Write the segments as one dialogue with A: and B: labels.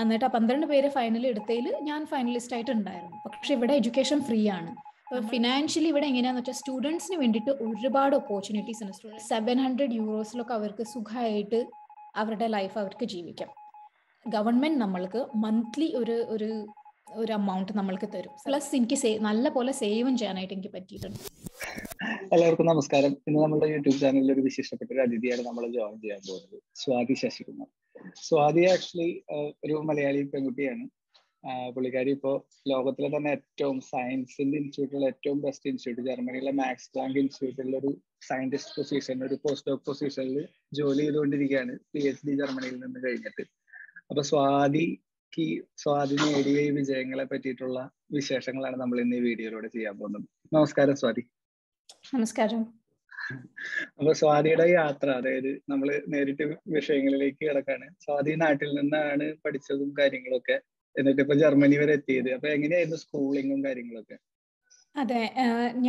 A: എന്നിട്ട് ആ പന്ത്രണ്ട് പേര് ഫൈനൽ എടുത്തതിൽ ഞാൻ ഫൈനലിസ്റ്റ് ആയിട്ട് ഉണ്ടായിരുന്നു പക്ഷെ ഇവിടെ എഡ്യൂക്കേഷൻ ഫ്രീ ആണ്. ഫിനാൻഷ്യലി ഇവിടെ എങ്ങനെയാന്ന് വെച്ചാൽ സ്റ്റുഡൻസിന് വേണ്ടിയിട്ട് ഒരുപാട് ഓപ്പർച്യൂണിറ്റീസ് ഉണ്ട്. സെവൻ ഹൺഡ്രഡ് യൂറോസിലൊക്കെ അവർക്ക് സുഖമായിട്ട് അവരുടെ ലൈഫ് അവർക്ക് ജീവിക്കാം. ഗവൺമെന്റ് നമ്മൾക്ക് മന്ത്ലി ഒരു ഒരു ഒരു എമൗണ്ട് നമ്മൾക്ക് തരും. പ്ലസ് എനിക്ക് നല്ല പോലെ സേവും ചെയ്യാനായിട്ട് എനിക്ക് പറ്റിയിട്ടുണ്ട്.
B: എല്ലാവർക്കും നമസ്കാരം. ഇന്ന് നമ്മുടെ യൂട്യൂബ് ചാനലിൽ ഒരു വിശേഷപ്പെട്ട ഒരു അതിഥിയാണ് നമ്മൾ ജോയിൻ ചെയ്യാൻ പോകുന്നത്. സ്വാതി ശശികുമാർ. സ്വാതി ആക്ച്വലി ഒരു മലയാളി പെൺകുട്ടിയാണ്. പുള്ളിക്കാരി ഇപ്പോ ലോകത്തിലെ തന്നെ ഏറ്റവും സയൻസിന്റെ ഇൻസ്റ്റിറ്റ്യൂട്ടിലെ ഏറ്റവും ബെസ്റ്റ് ഇൻസ്റ്റിറ്റ്യൂട്ട് ജർമ്മനിയിലെ മാക്സ് പ്ലാങ്ക് ഇൻസ്റ്റിറ്റ്യൂട്ടിലെ ഒരു സയന്റിസ്റ്റ് പൊസിഷൻ ഒരു പോസ്റ്റ് ഡോക് പൊസിഷനിൽ ജോലി ചെയ്തുകൊണ്ടിരിക്കുകയാണ്. പി എച്ച് ഡി ജർമ്മനിയിൽ നിന്ന് കഴിഞ്ഞിട്ട്. അപ്പൊ സ്വാതിക്ക് സ്വാതി നേടിയ ഈ വിജയങ്ങളെ പറ്റിയിട്ടുള്ള വിശേഷങ്ങളാണ് നമ്മൾ ഇന്ന് ഈ വീഡിയോയിലൂടെ ചെയ്യാൻ പോകുന്നത്. നമസ്കാരം സ്വാതി.
A: നമസ്കാരം.
B: അപ്പൊ സ്വാതിയുടെ യാത്ര അതായത് നമ്മൾ നേരിട്ട് വിഷയങ്ങളിലേക്ക് കിടക്കാണ്. സ്വാതി നാട്ടിൽ നിന്നാണ് പഠിച്ചതും കാര്യങ്ങളൊക്കെ എന്നിട്ട് ഇപ്പൊ ജർമ്മനി വരെ എത്തിയത്. അപ്പൊ എങ്ങനെയായിരുന്നു സ്കൂളിങ്ങും കാര്യങ്ങളൊക്കെ?
A: അതെ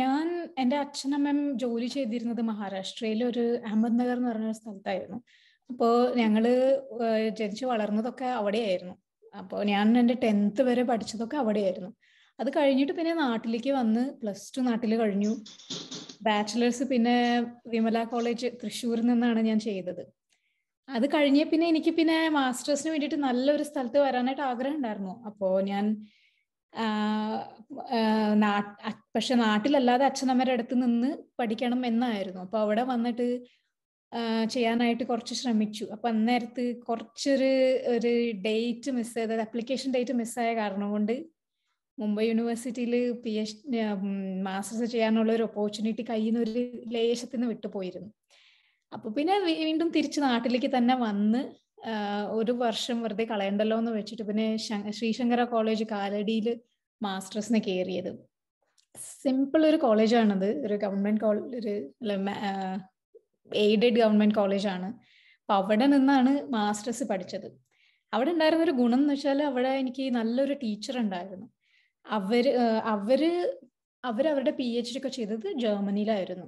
A: ഞാൻ എന്റെ അച്ഛനമ്മയും ജോലി ചെയ്തിരുന്നത് മഹാരാഷ്ട്രയിലെ ഒരു അഹമ്മദ്നഗർ എന്ന് പറഞ്ഞ സ്ഥലത്തായിരുന്നു. അപ്പോൾ ഞങ്ങൾ ജനിച്ചു വളർന്നതൊക്കെ അവിടെയായിരുന്നു. അപ്പോൾ ഞാൻ എന്റെ ടെൻത്ത് വരെ പഠിച്ചതൊക്കെ അവിടെയായിരുന്നു. അത് കഴിഞ്ഞിട്ട് പിന്നെ നാട്ടിലേക്ക് വന്ന് പ്ലസ് ടു നാട്ടിൽ കഴിഞ്ഞു. ബാച്ചിലേഴ്സ് പിന്നെ വിമല കോളേജ് തൃശ്ശൂരിൽ നിന്നാണ് ഞാൻ ചെയ്തത്. അത് കഴിഞ്ഞ പിന്നെ എനിക്ക് പിന്നെ മാസ്റ്റേഴ്സിന് വേണ്ടിയിട്ട് നല്ലൊരു സ്ഥലത്ത് വരാനായിട്ട് ആഗ്രഹം ഉണ്ടായിരുന്നു. അപ്പോൾ ഞാൻ പക്ഷെ നാട്ടിലല്ലാതെ അച്ഛനമ്മയുടെ അടുത്ത് നിന്ന് പഠിക്കണം എന്നായിരുന്നു. അപ്പോൾ അവിടെ വന്നിട്ട് ചെയ്യാനായിട്ട് കുറച്ച് ശ്രമിച്ചു. അപ്പൊ അന്നേരത്ത് കുറച്ചൊരു ഒരു ഡേറ്റ് മിസ് ചെയ്തത് അപ്ലിക്കേഷൻ ഡേറ്റ് മിസ്സായ കാരണം കൊണ്ട് മുംബൈ യൂണിവേഴ്സിറ്റിയിൽ പി എച്ച് മാസ്റ്റേഴ്സ് ചെയ്യാനുള്ള ഒരു ഓപ്പർച്യൂണിറ്റി കയ്യിൽ നിന്ന് ഒരു ലേശത്തിന് വിട്ടുപോയിരുന്നു അപ്പൊ പിന്നെ വീണ്ടും തിരിച്ച് നാട്ടിലേക്ക് തന്നെ വന്ന് ഒരു വർഷം വെറുതെ കളയണ്ടല്ലോ എന്ന് വെച്ചിട്ട് പിന്നെ ശ്രീശങ്കര കോളേജ് കാലടിയിൽ മാസ്റ്റേഴ്സിന് കയറിയത്. സിമ്പിൾ ഒരു കോളേജാണത് ഒരു ഗവൺമെന്റ് ഒരു എയ്ഡഡ് ഗവൺമെന്റ് കോളേജാണ് അപ്പൊ അവിടെ നിന്നാണ് മാസ്റ്റേഴ്സ് പഠിച്ചത്. അവിടെ ഉണ്ടായിരുന്ന ഒരു ഗുണം എന്ന് വെച്ചാൽ അവിടെ എനിക്ക് നല്ലൊരു ടീച്ചർ ഉണ്ടായിരുന്നു. അവർ അവർ അവരവരുടെ പി എച്ച് ഡി ഒക്കെ ചെയ്തത് ജർമ്മനിയിലായിരുന്നു.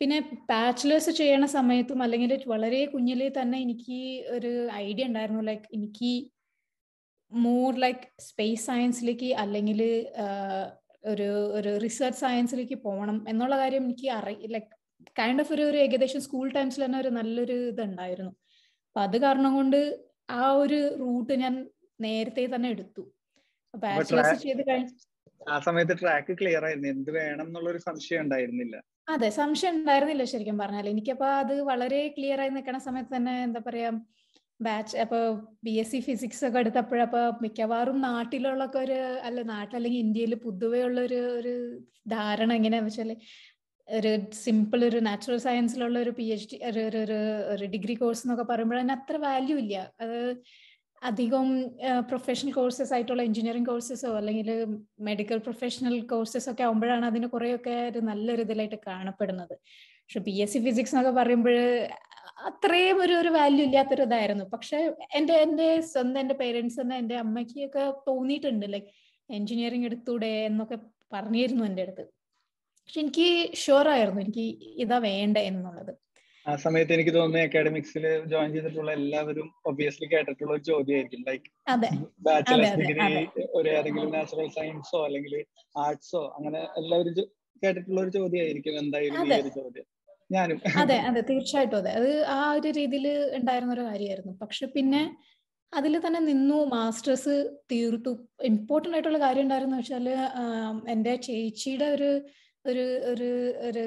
A: പിന്നെ ബാച്ചിലേഴ്സ് ചെയ്യണ സമയത്തും അല്ലെങ്കിൽ വളരെ കുഞ്ഞിലെ തന്നെ എനിക്ക് ഒരു ഐഡിയ ഉണ്ടായിരുന്നു. ലൈക്ക് എനിക്ക് മോർ ലൈക്ക് സ്പേസ് സയൻസിലേക്ക് അല്ലെങ്കിൽ ഒരു ഒരു റിസർച്ച് സയൻസിലേക്ക് പോകണം എന്നുള്ള കാര്യം എനിക്ക് അറി ലൈക്ക് കൈൻഡ് ഓഫ് ഒരു ഒരു ഏകദേശം സ്കൂൾ ടൈംസിൽ തന്നെ ഒരു നല്ലൊരു ഇതുണ്ടായിരുന്നു. അപ്പൊ അത് കാരണം കൊണ്ട് ആ ഒരു റൂട്ട് ഞാൻ നേരത്തെ തന്നെ എടുത്തു. ബാച്ചിലേഴ്സ് ചെയ്ത് കഴിഞ്ഞ
B: ആ സമയത്ത് ട്രാക്ക് ക്ലിയർ ആയിരുന്നു. എന്ത് വേണം എന്നുള്ള ഒരു സംശയം ഉണ്ടായിരുന്നില്ല.
A: അതെ സംശയം ഉണ്ടായിരുന്നില്ല ശരിക്കും പറഞ്ഞാൽ എനിക്കപ്പോ അത് വളരെ ക്ലിയർ ആയി നിൽക്കുന്ന സമയത്ത് തന്നെ എന്താ പറയാ ബാച്ച് അപ്പൊ ബി എസ് സി ഫിസിക്സ് ഒക്കെ എടുത്തപ്പോഴപ്പോ മിക്കവാറും നാട്ടിലുള്ളൊക്കെ ഒരു അല്ല നാട്ടിൽ അല്ലെങ്കിൽ ഇന്ത്യയിൽ പൊതുവേ ഉള്ള ഒരു ഒരു ധാരണ എങ്ങനെയാന്ന് വെച്ചാൽ ഒരു സിമ്പിൾ ഒരു നാച്ചുറൽ സയൻസിലുള്ള ഒരു പി എച്ച് ഡി ഒരു ഒരു ഒരു ഡിഗ്രി കോഴ്സ് എന്നൊക്കെ പറയുമ്പോൾ അതിന് അത്ര വാല്യൂ ഇല്ല. അത് അധികം പ്രൊഫഷണൽ കോഴ്സസ് ആയിട്ടുള്ള എഞ്ചിനീയറിംഗ് കോഴ്സസോ അല്ലെങ്കിൽ മെഡിക്കൽ പ്രൊഫഷണൽ കോഴ്സസ് ഒക്കെ ആകുമ്പോഴാണ് അതിന് കുറേയൊക്കെ ഒരു നല്ലൊരു ഇതിലായിട്ട് കാണപ്പെടുന്നത്. പക്ഷെ പി എസ് സി ഫിസിക്സ് എന്നൊക്കെ പറയുമ്പോൾ അത്രയും ഒരു ഒരു വാല്യൂ ഇല്ലാത്തൊരു ഇതായിരുന്നു. പക്ഷെ എന്റെ എന്റെ സ്വന്തം എന്റെ പേരൻസ് തന്നെ എന്റെ അമ്മയ്ക്കൊക്കെ തോന്നിയിട്ടുണ്ട്. ലൈക്ക് എഞ്ചിനീയറിംഗ് എടുത്തൂടെ എന്നൊക്കെ പറഞ്ഞിരുന്നു എന്റെ അടുത്ത്. പക്ഷെ എനിക്ക് ഷുവർ ആയിരുന്നു എനിക്ക് ഇതാ വേണ്ട എന്നുള്ളത്.
B: ആ സമയത്ത് എനിക്ക് തോന്നുന്നു അക്കാഡമിക്സിൽ ജോയിൻ ചെയ്തിട്ടുള്ള എല്ലാവരും ഒബിയസ്ലി കേട്ടിട്ടുള്ള ഒരു ചോദ്യമായിരിക്കും. ലൈക്ക് ബാച്ചിലേഴ്സ് ഡിഗ്രി ഒരു ഏതെങ്കിലും നാച്ചുറൽ സയൻസോ അല്ലെങ്കിൽ ആർട്സോ അങ്ങനെ എല്ലാവരും കേട്ടിട്ടുള്ള ഒരു ചോദ്യമായിരിക്കും എന്തായാലും ഈ ഒരു ചോദ്യം. ഞാനും.
A: അതെ അതെ തീർച്ചയായിട്ടും അതെ. അത് ആ ഒരു രീതിയിൽ ഉണ്ടായിരുന്ന ഒരു കാര്യമായിരുന്നു. പക്ഷെ പിന്നെ അതിൽ തന്നെ നിന്നു മാസ്റ്റേഴ്സ് തീർത്തു. ഇമ്പോർട്ടന്റ് ആയിട്ടുള്ള കാര്യം ഉണ്ടായിരുന്നു വെച്ചാൽ എന്റെ ചേച്ചിയുടെ ഒരു ഒരു ഒരു ഒരു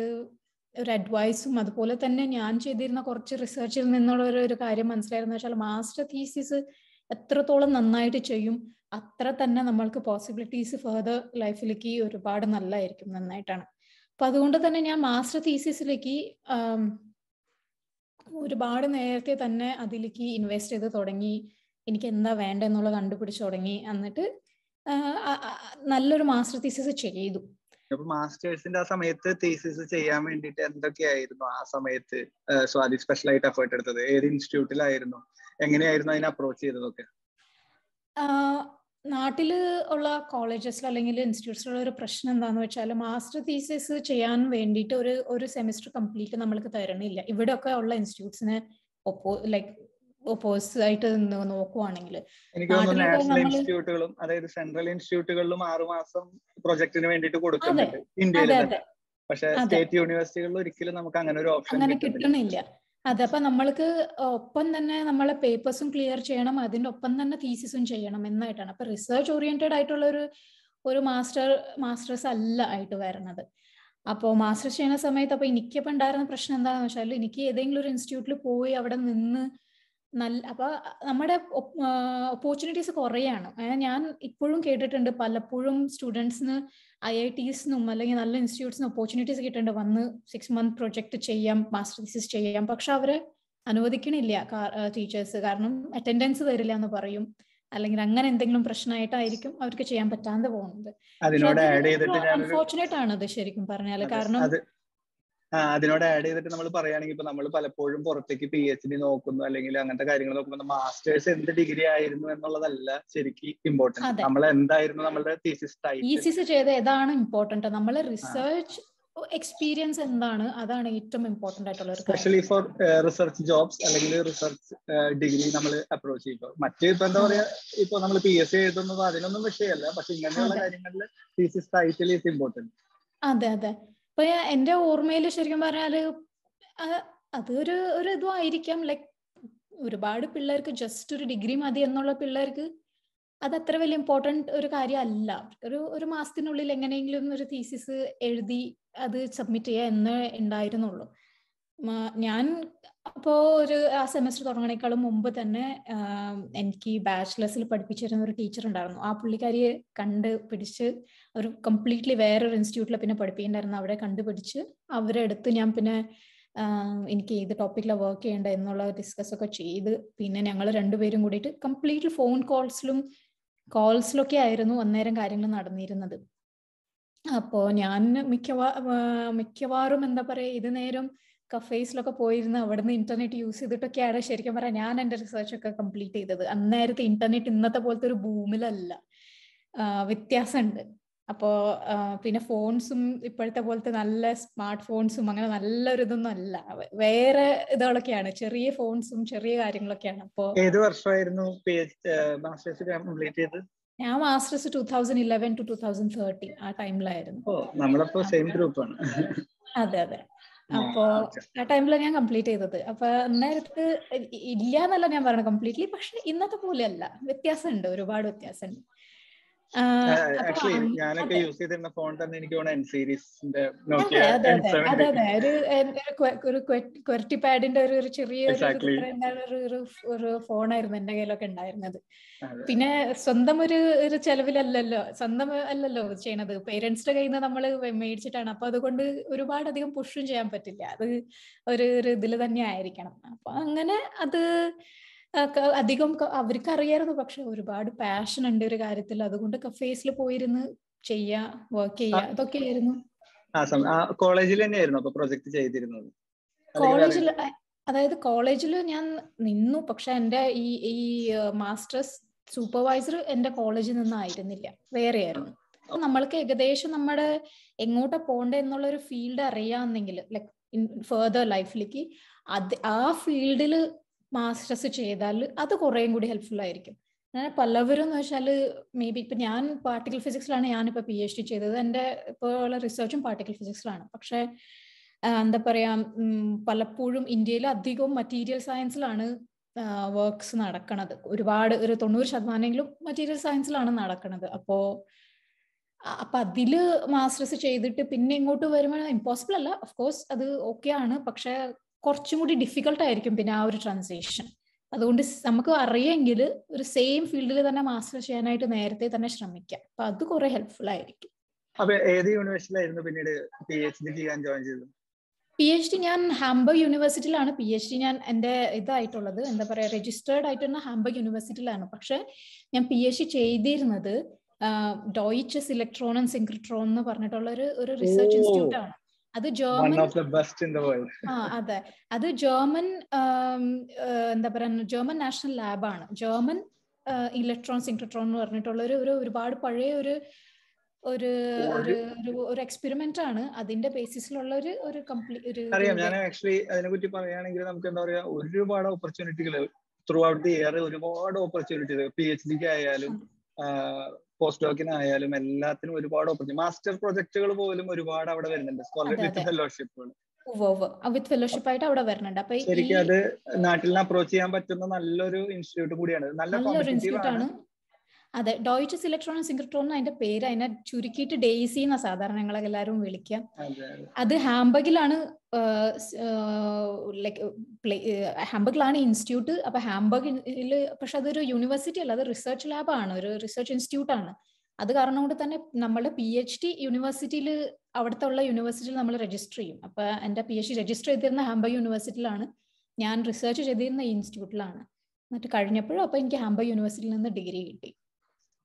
A: ഒരു അഡ്വൈസും അതുപോലെ തന്നെ ഞാൻ ചെയ്തിരുന്ന കുറച്ച് റിസർച്ചിൽ നിന്നുള്ള ഒരു ഒരു കാര്യം മനസ്സിലായിരുന്നു. വെച്ചാൽ മാസ്റ്റർ തീസിസ് എത്രത്തോളം നന്നായിട്ട് ചെയ്യും അത്ര തന്നെ നമ്മൾക്ക് പോസിബിലിറ്റീസ് ഫെർദർ ലൈഫിലേക്ക് ഒരുപാട് നല്ലതായിരിക്കും നന്നായിട്ടാണ്. അപ്പൊ അതുകൊണ്ട് തന്നെ ഞാൻ മാസ്റ്റർ തീസിസിലേക്ക് ഒരുപാട് നേരത്തെ തന്നെ അതിലേക്ക് ഇൻവെസ്റ്റ് ചെയ്ത് തുടങ്ങി. എനിക്ക് എന്താ വേണ്ട കണ്ടുപിടിച്ച് തുടങ്ങി. എന്നിട്ട് നല്ലൊരു മാസ്റ്റർ തീസിസ് ചെയ്തു.
B: അപ്പൊ മാസ്റ്റേഴ്സിന്റെ ആ സമയത്ത് തീസിസ് ചെയ്യാൻ വേണ്ടിയിട്ട് എന്തൊക്കെയായിരുന്നു ആ സമയത്ത് സ്വാതി സ്പെഷ്യൽ ആയിട്ട് എഫേർട്ട് എടുത്തത്? ഏത് ഇൻസ്റ്റിറ്റ്യൂട്ടിലായിരുന്നു എങ്ങനെയായിരുന്നു അതിനെ അപ്രോച്ച് ചെയ്തതൊക്കെ?
A: നാട്ടിൽ ഉള്ള കോളേജസിൽ അല്ലെങ്കിൽ ഇൻസ്റ്റിറ്റ്യൂട്ട്സിലുള്ള ഒരു പ്രശ്നം എന്താണെന്ന് വെച്ചാൽ മാസ്റ്റർ തീസിസ് ചെയ്യാൻ വേണ്ടിയിട്ട് ഒരു ഒരു സെമിസ്റ്റർ കംപ്ലീറ്റ് നമ്മൾക്ക് തരണില്ല ഇവിടെയൊക്കെ ഉള്ള ഇൻസ്റ്റിറ്റ്യൂട്ട്സിന് ഒപ്പോ ലൈക്ക് ഓപ്പോസ് ആയിട്ട് നോക്കുവാണെങ്കിൽ.
B: എനിക്ക് തോന്നുന്നു നാഷണൽ ഇൻസ്റ്റിറ്റ്യൂട്ടുകളും അതായത് സെൻട്രൽ ഇൻസ്റ്റിറ്റ്യൂട്ടുകളിലും ആറുമാസം പ്രൊജക്ടിന് വേണ്ടിയിട്ട് കൊടുക്കുന്നുണ്ട്. ഇന്ത്യയിൽ പക്ഷെ സ്റ്റേറ്റ് യൂണിവേഴ്സിറ്റികളിൽ ഒരിക്കലും നമുക്ക് അങ്ങനെ ഒരു ഓപ്ഷൻ
A: അങ്ങനെ കിട്ടണില്ല. അതെ അപ്പൊ നമ്മൾക്ക് ഒപ്പം തന്നെ നമ്മളെ പേപ്പേഴ്സും ക്ലിയർ ചെയ്യണം അതിന്റെ ഒപ്പം തന്നെ തീസിസും ചെയ്യണം എന്നായിട്ടാണ്. അപ്പൊ റിസർച്ച് ഓറിയന്റഡ് ആയിട്ടുള്ള ഒരു ഒരു മാസ്റ്റർ മാസ്റ്റേഴ്സ് അല്ല ആയിട്ട് വരണത് അപ്പോൾ മാസ്റ്റേഴ്സ് ചെയ്യുന്ന സമയത്ത് അപ്പൊ എനിക്കിപ്പോ ഉണ്ടായിരുന്ന പ്രശ്നം എന്താണെന്ന് വെച്ചാൽ എനിക്ക് ഏതെങ്കിലും ഒരു ഇൻസ്റ്റിറ്റ്യൂട്ടിൽ പോയി അവിടെ നിന്ന് നല്ല അപ്പൊ നമ്മുടെ ഓപ്പർച്യൂണിറ്റീസ് കുറയാണ്. ഞാൻ ഇപ്പോഴും കേട്ടിട്ടുണ്ട് പലപ്പോഴും സ്റ്റുഡൻസിന് ഐ ഐ ടീസിനും അല്ലെങ്കിൽ നല്ല ഇൻസ്റ്റിറ്റ്യൂട്ട്സിന് ഓപ്പർച്യൂണിറ്റീസ് കിട്ടുന്നുണ്ട് വന്ന് സിക്സ് മന്ത് പ്രൊജക്ട് ചെയ്യാം മാസ്റ്റർ തീസിസ് ചെയ്യാം. പക്ഷെ അവരെ അനുവദിക്കണില്ല ടീച്ചേഴ്സ് കാരണം അറ്റൻഡൻസ് തരില്ല എന്ന് പറയും. അല്ലെങ്കിൽ അങ്ങനെ എന്തെങ്കിലും പ്രശ്നമായിട്ടായിരിക്കും അവർക്ക് ചെയ്യാൻ പറ്റാതെ പോകുന്നത്. അൺഫോർച്ചുനേറ്റ് ആണ് അത് ശരിക്കും പറഞ്ഞാൽ കാരണം
B: അതിനോട് ആഡ് ചെയ്തിട്ട് നമ്മൾ പറയുകയാണെങ്കിൽ ഇപ്പൊ നമ്മൾ പലപ്പോഴും പുറത്തേക്ക് പി എച്ച് ഡി നോക്കുന്നു അല്ലെങ്കിൽ അങ്ങനത്തെ കാര്യങ്ങൾ നോക്കുമ്പോൾ മാസ്റ്റേഴ്സ് എന്ത് ഡിഗ്രി ആയിരുന്നു എന്നുള്ളതല്ല ശരിക്കും ഇമ്പോർട്ടന്റ് നമ്മൾ എന്തായിരുന്നു നമ്മളുടെ തീസിസ്
A: തീസിസ് ചെയ്ത ഏതാണ് ഇമ്പോർട്ടന്റ് നമ്മൾ റിസർച്ച് എക്സ്പീരിയൻസ് എന്താണ്? അതാണ് ഏറ്റവും ഇമ്പോർട്ടന്റ് ആയിട്ടുള്ള
B: സ്പെഷ്യലി ഫോർ റിസർച്ച് ജോബ്സ് അല്ലെങ്കിൽ റിസർച്ച് ഡിഗ്രി നമ്മൾ അപ്രോച്ച് ചെയ്യുമ്പോൾ മറ്റേ ഇപ്പൊ എന്താ പറയാ ഇപ്പൊ നമ്മൾ പി എസ് സി എഴുതുന്നത് അതിനൊന്നും വിഷയമല്ല പക്ഷെ ഇങ്ങനെയുള്ള കാര്യങ്ങളിൽ തീസിസ് ടൈറ്റിൽ ഈസ് ഇമ്പോർട്ടന്റ്
A: അതെ അതെ. ഇപ്പൊ എന്റെ ഓർമ്മയിൽ ശരിക്കും പറഞ്ഞാൽ അതൊരു ഒരു ഒരു ഇതും ആയിരിക്കാം ലൈക്ക് ഒരുപാട് പിള്ളേർക്ക് ജസ്റ്റ് ഒരു ഡിഗ്രി മതി എന്നുള്ള പിള്ളേർക്ക് അത് അത്ര വലിയ ഇമ്പോർട്ടന്റ് ഒരു കാര്യമല്ല. ഒരു ഒരു മാസത്തിനുള്ളിൽ എങ്ങനെയെങ്കിലും ഒരു തീസിസ് എഴുതി അത് സബ്മിറ്റ് ചെയ്യുക എന്നേ ഉണ്ടായിരുന്നുള്ളൂ. ഞാൻ അപ്പോ ഒരു ആ സെമസ്റ്റർ തുടങ്ങണേക്കാളും മുമ്പ് തന്നെ എനിക്ക് ബാച്ചിലേഴ്സിൽ പഠിപ്പിച്ചിരുന്ന ഒരു ടീച്ചർ ഉണ്ടായിരുന്നു. ആ പുള്ളിക്കാരിയെ കണ്ട് പിടിച്ച് ഒരു കംപ്ലീറ്റ്ലി വേറൊരു ഇൻസ്റ്റിറ്റ്യൂട്ടിൽ പിന്നെ പഠിപ്പിക്കേണ്ടായിരുന്നു. അവിടെ കണ്ടുപിടിച്ച് അവരെ അടുത്ത് ഞാൻ പിന്നെ എനിക്ക് ഏത് ടോപ്പിക്കിലാണ് വർക്ക് ചെയ്യേണ്ട എന്നുള്ള ഡിസ്കസ് ഒക്കെ ചെയ്ത് പിന്നെ ഞങ്ങൾ രണ്ടുപേരും കൂടിയിട്ട് കംപ്ലീറ്റ്ലി ഫോൺ കോൾസിലും കോൾസിലൊക്കെ ആയിരുന്നു അന്നേരം കാര്യങ്ങൾ നടന്നിരുന്നത്. അപ്പോ ഞാൻ മിക്കവാ മിക്കവാറും എന്താ പറയുക ഇത് നേരം കഫേസിലൊക്കെ പോയിരുന്ന് അവിടുന്ന് ഇന്റർനെറ്റ് യൂസ് ചെയ്തിട്ടൊക്കെയാണ് ശരിക്കും പറയാം ഞാൻ എന്റെ റിസർച്ച് ഒക്കെ കംപ്ലീറ്റ് ചെയ്തത്. അന്നേരത്തെ ഇന്റർനെറ്റ് ഇന്നത്തെ പോലത്തെ ഒരു ഭൂമിലല്ല. വ്യത്യാസമുണ്ട് അപ്പോ പിന്നെ ഫോൺസും ഇപ്പോഴത്തെ പോലത്തെ നല്ല സ്മാർട്ട് ഫോൺസും അങ്ങനെ നല്ലൊരു ഇതൊന്നും അല്ല. വേറെ ഇതുകളൊക്കെയാണ്. ചെറിയ ഫോൺസും ചെറിയ കാര്യങ്ങളൊക്കെയാണ്. അപ്പോ
B: ഏത് വർഷമായിരുന്നു മാസ്റ്റേഴ്സ് കംപ്ലീറ്റ് ചെയ്തത്
A: ഞാൻ masters two thousand eleven to two thousand thirteen ആ ടൈമിലായിരുന്നു
B: ഓ നമ്മളപ്പോ സെയിം ഗ്രൂപ്പാണ്
A: അതെ അതെ. അപ്പോ ആ ടൈമിലാണ് ഞാൻ കംപ്ലീറ്റ് ചെയ്തത്. അപ്പൊ നേരത്ത് ഇല്ല എന്നല്ല ഞാൻ പറഞ്ഞത് കംപ്ലീറ്റ്ലി. പക്ഷെ ഇന്നത്തെ പോലെയല്ല. വ്യത്യാസമുണ്ട് ഒരുപാട് വ്യത്യാസമുണ്ട്
B: ആക്ച്വലി ഞാനൊക്കെ യൂസ് ചെയ്തിരുന്ന ഫോൺ തന്നെ എനിക്ക് തോന്നുന്നു എൻ സീരീസിന്റെ
A: അതെ അതെ. അതെ ഒരു ക്വർട്ടി പാഡിന്റെ ഒരു ഒരു ചെറിയ ഒരു ഒരു ഫോണായിരുന്നു എന്റെ കയ്യിലൊക്കെ ഉണ്ടായിരുന്നത്. പിന്നെ സ്വന്തം ഒരു ഒരു ചെലവിലല്ലല്ലോ സ്വന്തം അല്ലല്ലോ ചെയ്യണത്. പേരൻസിന്റെ കയ്യിൽ നിന്ന് നമ്മൾ മേടിച്ചിട്ടാണ്. അപ്പൊ അതുകൊണ്ട് ഒരുപാട് അധികം പുഷും ചെയ്യാൻ പറ്റില്ല. അത് ഒരു ഒരു ഇതിൽ തന്നെ ആയിരിക്കണം. അപ്പൊ അങ്ങനെ അത് അധികം അവർക്ക് അറിയായിരുന്നു പക്ഷെ ഒരുപാട് പാഷൻ ഉണ്ട് ഒരു കാര്യത്തിൽ. അതുകൊണ്ട് കഫേസിൽ പോയിരുന്ന് ചെയ്യാ വർക്ക് ചെയ്യാ. അതൊക്കെയായിരുന്നു.
B: കോളേജിൽ തന്നെയായിരുന്നു അപ്പൊ പ്രൊജക്ട് ചെയ്തിരുന്നത്.
A: കോളേജിൽ അതായത് കോളേജിൽ ഞാൻ നിന്നു. പക്ഷെ എന്റെ ഈ ഈ മാസ്റ്റേഴ്സ് സൂപ്പർവൈസർ എന്റെ കോളേജിൽ നിന്നായിരുന്നില്ല. വേറെയായിരുന്നു. നമ്മൾക്ക് ഏകദേശം നമ്മുടെ എങ്ങോട്ടാ പോണ്ടേ എന്നുള്ള ഒരു ഫീൽഡ് അറിയാമെന്നെങ്കിൽ ലൈക് ഫെർദർ ലൈഫിലേക്ക് അത് ആ ഫീൽഡിൽ മാസ്റ്റേഴ്സ് ചെയ്താൽ അത് കുറേയും കൂടി ഹെൽപ്ഫുൾ ആയിരിക്കും. അങ്ങനെ പലവരും എന്ന് വെച്ചാൽ മേ ബി ഇപ്പം ഞാൻ പാർട്ടിക്കൽ ഫിസിക്സിലാണ് ഞാനിപ്പോൾ പി എച്ച് ഡി ചെയ്തത്. എന്റെ ഇപ്പോൾ ഉള്ള റിസർച്ചും പാർട്ടിക്കൽ ഫിസിക്സിലാണ് പക്ഷേ എന്താ പറയാ പലപ്പോഴും ഇന്ത്യയിൽ അധികവും മറ്റീരിയൽ സയൻസിലാണ് വർക്ക്സ് നടക്കണത്. ഒരുപാട് ഒരു തൊണ്ണൂറ് ശതമാനമെങ്കിലും മറ്റീരിയൽ സയൻസിലാണ് നടക്കണത്. അപ്പോൾ അപ്പൊ അതിൽ മാസ്റ്റേഴ്സ് ചെയ്തിട്ട് പിന്നെ ഇങ്ങോട്ട് വരുമ്പോൾ ഇമ്പോസിബിൾ അല്ല. ഓഫ് കോഴ്സ് അത് ഓക്കെ ആണ്. പക്ഷെ കുറച്ചും കൂടി ഡിഫിക്കൽട്ട് ആയിരിക്കും പിന്നെ ആ ഒരു ട്രാൻസേഷൻ അതുകൊണ്ട് നമുക്ക് അറിയെങ്കിൽ ഒരു സെയിം ഫീൽഡിൽ തന്നെ മാസ്റ്റർ ചെയ്യാനായിട്ട് നേരത്തെ തന്നെ ശ്രമിക്കാം. അപ്പൊ അത് കുറെ ഹെൽപ്ഫുൾ ആയിരിക്കും.
B: അപ്പൊ ഏത് യൂണിവേഴ്സിറ്റിയിലായിരുന്നു പിന്നീട് പി എച്ച് ഡി ചെയ്യാൻ ജോയിൻ ചെയ്തത്?
A: പി എച്ച് ഡി ഞാൻ ഹാംബർഗ് യൂണിവേഴ്സിറ്റിയിലാണ് പി എച്ച് ഡി ഞാൻ എന്റെ ഇതായിട്ടുള്ളത് എന്താ പറയുക രജിസ്റ്റേർഡ് ആയിട്ടുള്ള ഹാംബർഗ് യൂണിവേഴ്സിറ്റിയിലാണ് പക്ഷെ ഞാൻ പി എച്ച് ഡി ചെയ്തിരുന്നത് ഡോയിച്ചസ് ഇലക്ട്രോൺ ആൻഡ് സിൻക്രിട്രോൺ എന്ന് പറഞ്ഞിട്ടുള്ള ഒരു ഒരു റിസർച്ച് ഇൻസ്റ്റിറ്റ്യൂട്ട് ആണ്. അത് ജർമ്മൻ ആ അതെ. അത് ജർമ്മൻ എന്താ പറയുക ജർമ്മൻ നാഷണൽ ലാബാണ് ജർമ്മൻ ഇലക്ട്രോൺ സിൻക്രിട്രോൺ എന്ന് പറഞ്ഞിട്ടുള്ള ഒരു ഒരു ഒരുപാട് പഴയ ഒരു ഒരു ഒരു ഒരു എക്സ്പെരിമെന്റ് ആണ്. അതിന്റെ ബേസിസിലുള്ള ഒരു ഒരു കംപ്ലീറ്റ് ഒരു
B: അറിയാം. ഞാൻ ആക്ച്വലി അതിനെ പറ്റി പറയുകയാണെങ്കിൽ നമുക്ക് എന്താ പറയാ ഒരുപാട് ഓപ്പർച്യൂണിറ്റികൾ ത്രൂ ഔട്ട് ദി ഇയർ ഒരുപാട് ഓപ്പർച്യൂണിറ്റികൾ പി എച്ച് ഡിക്ക് ആയാലും പോസ്റ്റ് ഡോക്കിനായാലും എല്ലാത്തിനും ഒരുപാട് ഓപ്പർച്യൂണിറ്റി മാസ്റ്റർ പ്രൊജക്ടുകൾ പോലും ഒരുപാട് അവിടെ വരുന്നുണ്ട്. സ്കോളർഷിപ്പ് ഫെലോഷിപ്പുകൾ
A: വിത്ത് ഫെലോഷിപ്പ് ആയിട്ട് അവിടെ വരുന്നുണ്ട്. അപ്പൊ
B: ശരിക്കും അത് നാട്ടിൽ അപ്രോച്ച് ചെയ്യാൻ പറ്റുന്ന നല്ലൊരു ഇൻസ്റ്റിറ്റ്യൂട്ട് കൂടിയാണ്. നല്ല
A: ഇൻസ്റ്റിറ്റ്യൂട്ട് ആണ്. അതെ ഡോയിച്ച് ഇലക്ട്രോണിക് സിംഗ്രട്രോണും അതിന്റെ പേര് അതിനെ ചുരുക്കിയിട്ട് ഡെയ്സി എന്ന സാധാരണ ഞങ്ങളെ എല്ലാവരും വിളിക്കുക അത് ഹാംബർഗിലാണ് ലൈക്ക് ഹാംബർഗിലാണ് ഇൻസ്റ്റിറ്റ്യൂട്ട് അപ്പൊ ഹാംബർഗിൽ പക്ഷെ അതൊരു യൂണിവേഴ്സിറ്റി അല്ല അത് റിസർച്ച് ലാബാണ് ഒരു റിസർച്ച് ഇൻസ്റ്റിറ്റ്യൂട്ട് ആണ്. അത് കാരണം കൊണ്ട് തന്നെ നമ്മുടെ പി എച്ച് ഡി യൂണിവേഴ്സിറ്റിയിൽ അവിടുത്തെ ഉള്ള യൂണിവേഴ്സിറ്റിയിൽ നമ്മൾ രജിസ്റ്റർ ചെയ്യും. അപ്പൊ എന്റെ പി എച്ച് ഡി രജിസ്റ്റർ ചെയ്തിരുന്ന ഹാംബർഗ് യൂണിവേഴ്സിറ്റിയിലാണ് ഞാൻ റിസർച്ച് ചെയ്തിരുന്ന ഇൻസ്റ്റിറ്റ്യൂട്ടിലാണ് എന്നിട്ട് കഴിഞ്ഞപ്പോഴും അപ്പൊ എനിക്ക് ഹാംബർഗ് യൂണിവേഴ്സിറ്റിയിൽ നിന്ന് ഡിഗ്രി കിട്ടി.